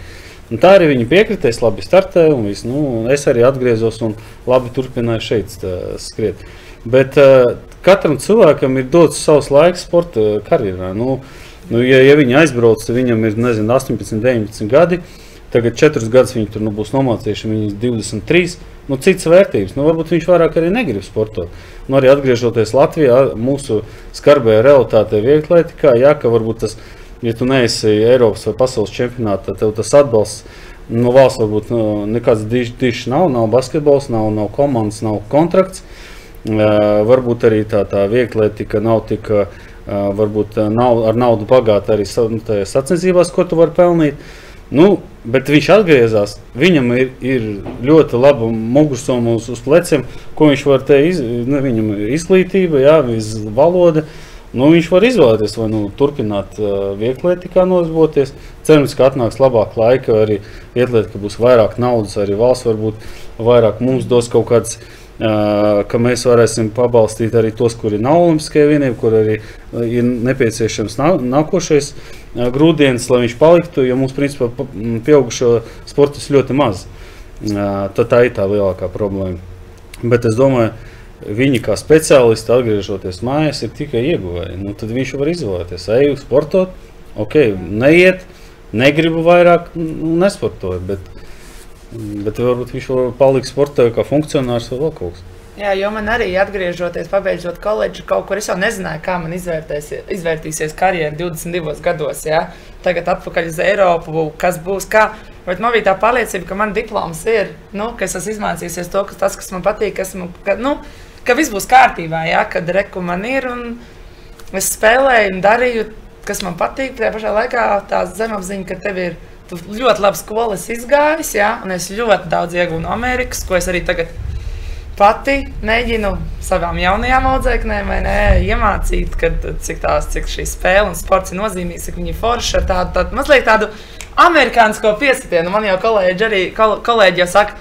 Un tā arī viņi piekrita, es labi startēju, un viss, nu, es arī atgriezos un labi turpināju šeit tā, skriet. Bet uh, katram cilvēkam ir dots savs laiks sporta karjerā. Nu, nu, ja, ja viņi aizbrauc, tad viņam ir nezinu, 18, 19 gadi. Tagad četrus gadus viņi tur nu, būs nomācījuši, viņi ir 23 nu, citas vērtības. Nu, varbūt viņš vairāk arī negrib sportot. Nu, arī atgriežoties Latvijā, mūsu skarbajā realitātē, vieglatlētikā, jā, ka varbūt tas, ja tu neesi Eiropas vai pasaules čempionātā, tad tev tas atbalsts no valsts varbūt nu, nekāds dišs nav, nav basketbols, nav, nav komandas, nav kontrakts. Uh, varbūt arī tā, tā vieglatlētika nav tik, uh, varbūt nav ar naudu bagāta arī nu, sacensībās, ko tu vari pelnīt. Nu, bet viņš atgriezās. Viņam ir, ir ļoti laba mugursoma uz, uz pleciem, ko viņš var te izdarīt. Nu, viņam ir izglītība, jā, valoda. Nu, viņš var izvēlēties, vai nu, turpināt uh, vieglietikā nodarboties. Cerams, ka atnāks labāk laika, arī ietliet, ka būs vairāk naudas, arī valsts varbūt vairāk mums dos kaut kādas ka mēs varēsim pabalstīt arī tos, kuri nav Olimpiskajā vienībā, kur arī ir nepieciešams nākošais grūdienis, lai viņš paliktu, jo mums principā pieaugušo sportistu ļoti maz. Tad tā ir tā lielākā problēma. Bet es domāju, viņi kā speciālisti atgriežoties mājās ir tikai ieguvēji. Nu, tad viņš var izvēlēties, eju sportot, ok, neiet, negribu vairāk, nu, nesportoju. Bet Bet varbūt viņš vēl paliks sportā kā funkcionārs vai vēl kaut kas. Jā, jo man arī atgriežoties, pabeidzot koledžu, kaut kur es jau nezināju, kā man izvērtīsies karjera 22 gados. Jā. Tagad atpakaļ uz Eiropu, kas būs kā. Bet man bija tā pārliecība, ka man diploms ir, nu, ka es esmu izmācījies to, kas, tas, kas man patīk, kas man, ka, nu, ka viss būs kārtībā, jā, kad reku man ir. Es spēlēju un darīju, kas man patīk. Tajā pašā laikā tā zemapziņa, ka tev ir ļoti labi skolas izgājis, jā, un es ļoti daudz ieguvu no Amerikas, ko es arī tagad pati mēģinu savām jaunajām audzēknēm ne, iemācīt, kad, cik, tās, cik šī spēle un sports ir nozīmīgs, cik viņi ir forši ar tādu, tādu mazliet tādu amerikāņu piesitienu. Man jau kolēģi, arī, kol, kolēģi jau saka,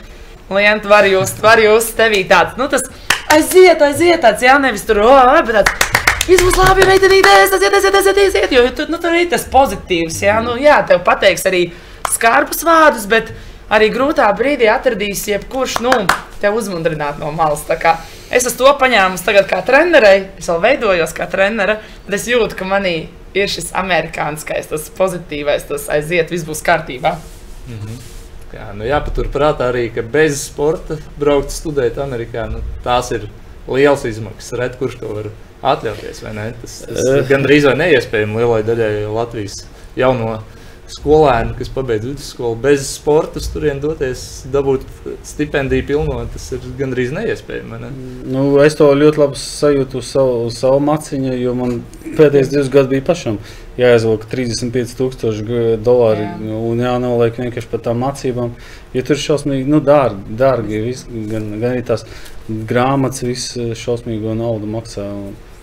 Lienta, var jūs, var jūs tevī tāds, nu tas aiziet, aiziet, tāds, jā, nevis tur, o, bet tāds. Viss būs labi, meitenītes, tas iet, tas iet, tas iet, tas iet, jo tu, nu, tur ir tas pozitīvs, jā, nu, jā, tev pateiks arī skarbus vārdus, bet arī grūtā brīdī atradīs jebkurš, nu, tev uzmundrināt no malas. Es esmu to paņēmusi tagad kā trenerei, es vēl veidojos kā trenere, bet es jūtu, ka manī ir šis amerikāniskais, tas pozitīvais, tas aiziet, viss būs kārtībā. Mm -hmm. Jā, nu jāpaturprātā arī, ka bez sporta braukt studēt Amerikā, nu, tās ir liels izmaksas. Red, kurš to var atļauties? Tas, tas uh. gandrīz vai neiespējami lielai daļai Latvijas jauno skolēnu, kas pabeidz vidusskolu, bez sporta turien doties, dabūt stipendiju pilno, tas ir gandrīz neiespējami. Ne? Nu, es to ļoti labi sajūtu uz savu, uz savu maciņu, jo man pēdējos divus gadus bija pašam jāizvelk 35,000 dolāri Jā. un jānoliek vienkārši par tām mācībām. Jo tur ir šausmīgi nu, dārgi, dārgi vis, gan, gan arī tās grāmatas, viss šausmīgo naudu maksā.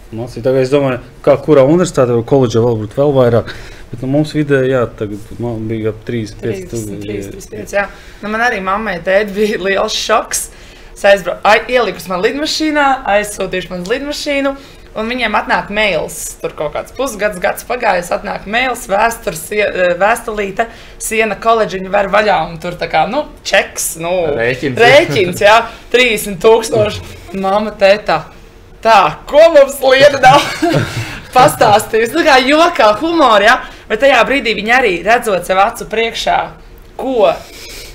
Mācīt. Tagad es domāju, kā kurā universitātē vai koledžā vēl būtu vēl vairāk. Bet nu, mums vidē, jā, tagad bija ap 3,5 tūkstoši. Nu, man arī mammai tēti bija liels šoks. Es aizbraucu, ieliku man lidmašīnā, aizsūtīšu man lidmašīnu. Un viņiem atnāk mails, tur kaut kāds pusgads, gads pagājis, atnāk mails, vēstures, e, vēstulīte, siena koledžiņa ver vaļā, un tur tā kā, nu, čeks, nu, rēķins, rēķins jā, 30 tūkstoši. Mama tētā, tā, ko mums lieta nav pastāstījusi, nu kā jokā, humorā, jā. Ja? Bet tajā brīdī viņi arī redzot sev acu priekšā, ko,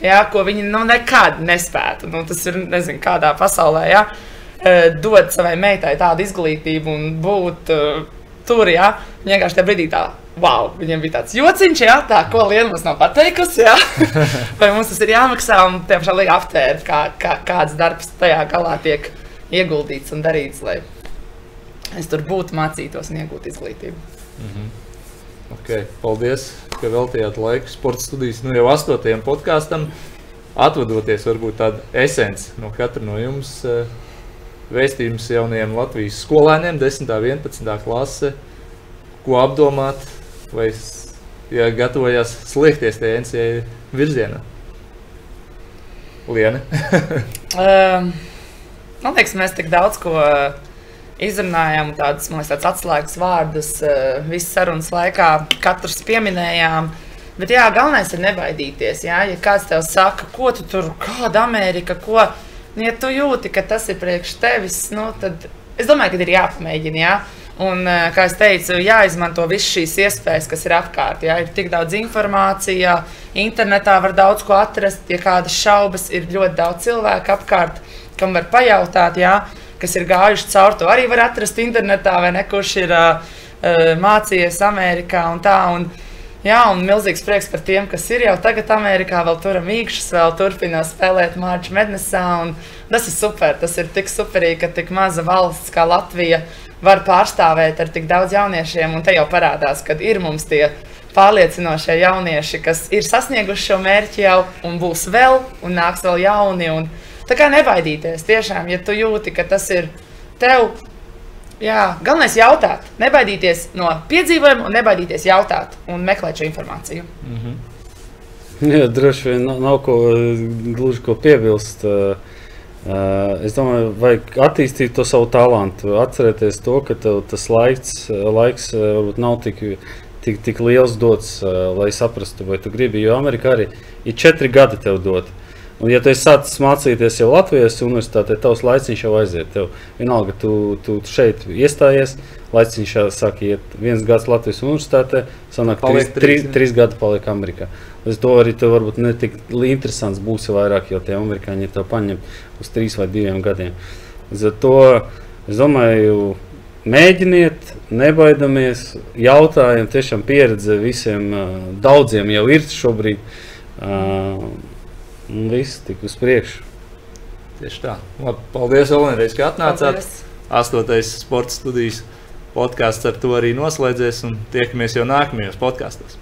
jā, ko viņi nu, nekad nespētu. Nu, tas ir nezinu, kādā pasaulē. Jā, dot savai meitai tādu izglītību un būt uh, tur. Jā, vienkārši tajā brīdī tā. Wow, viņam bija tāds jociņš, jā, tā, ko Lienu mums nav pateikusi. Vai mums tas ir jāmaksā un tiešām liek aptvērt, kā, kā, kāds darbs tajā galā tiek ieguldīts un darīts, lai es tur būtu, mācītos un iegūtu izglītību. Mm -hmm. Okay, paldies, ka veltījāt laiku sporta studijas nu, jau astotajam podkāstam. Atvadoties, varbūt tāda esence no katra no jums. Eh, vēstījums jaunajiem Latvijas skolēniem, 10. un 11. klasē, ko apdomāt, vai ja gatavojas sliekties tajā NCA virzienā. Liene. um, man liekas, mēs tik daudz ko. Uh, izrunājām tādus, man liekas, atslēgas vārdus uh, visas sarunas laikā, katrs pieminējām. Bet jā, galvenais ir nebaidīties. Jā? Ja kāds tev saka, ko tu tur, kāda Amerika, ko, nu, ja tu jūti, ka tas ir priekš tevis, nu, tad es domāju, ka ir jāpamēģina. Jā? Un, uh, kā jau teicu, jāizmanto visas šīs iespējas, kas ir apkārt. Jā? Ir tik daudz informācijas, internetā var daudz ko atrast. Ja kādas šaubas, ir ļoti daudz cilvēku apkārt, kam var pajautāt. Jā? Kas ir gājuši cauri to, arī var atrast internetā, vai ne, kurš ir uh, mācījies Amerikā un tā. Un, Jā, un milzīgs prieks par tiem, kas ir jau tagad Amerikā, vēl turam īkšķus, vēl turpina spēlēt Mārķa Mednesā. Tas ir super. Tas ir tik superīgi, ka tik maza valsts kā Latvija var pārstāvēt ar tik daudz jauniešiem. Un te jau parādās, ka ir mums tie pārliecinošie jaunieši, kas ir sasnieguši šo mērķi jau un būs vēl, un nāks vēl jauni. Un, Tā kā nebaidīties, tiešām, ja tu jūti, ka tas ir tev, jā, galvenais jautāt, nebaidīties no piedzīvojuma un nebaidīties jautāt un meklēt šo informāciju. Mm -hmm. Jā, droši vien nav, nav ko gluži ko piebilst. Uh, uh, es domāju, vajag attīstīt to savu talantu, atcerēties to, ka tas laiks, laiks varbūt nav tik, tik, tik liels dots, lai saprastu, vai tu gribi. Jo Amerikā arī ir četri gadi tev dot. Un, ja tu sācis mācīties jau Latvijas universitātē, tavs laiciņš jau aiziet. Tev vienalga, tu, tu šeit iestājies, laiciņš jau sāk iet viens gads Latvijas universitātē, sanāk trīs, trīs, trīs gadi paliek Amerikā. Līdz to arī tev varbūt ne tik interesants būs vairāk, jo tie amerikāņi tev paņem uz trīs vai diviem gadiem. Līdz ar to es domāju, mēģiniet, nebaidamies, jautājiet, tiešām pieredze visiem, uh, daudziem jau ir šobrīd. Uh, un viss tik uz priekšu. Tieši tā. Labi, paldies, Olimēs, ka atnācāt. Paldies. Astotais sporta studijas podkāsts ar to arī noslēdzies un tiekamies jau nākamajos podkāstos.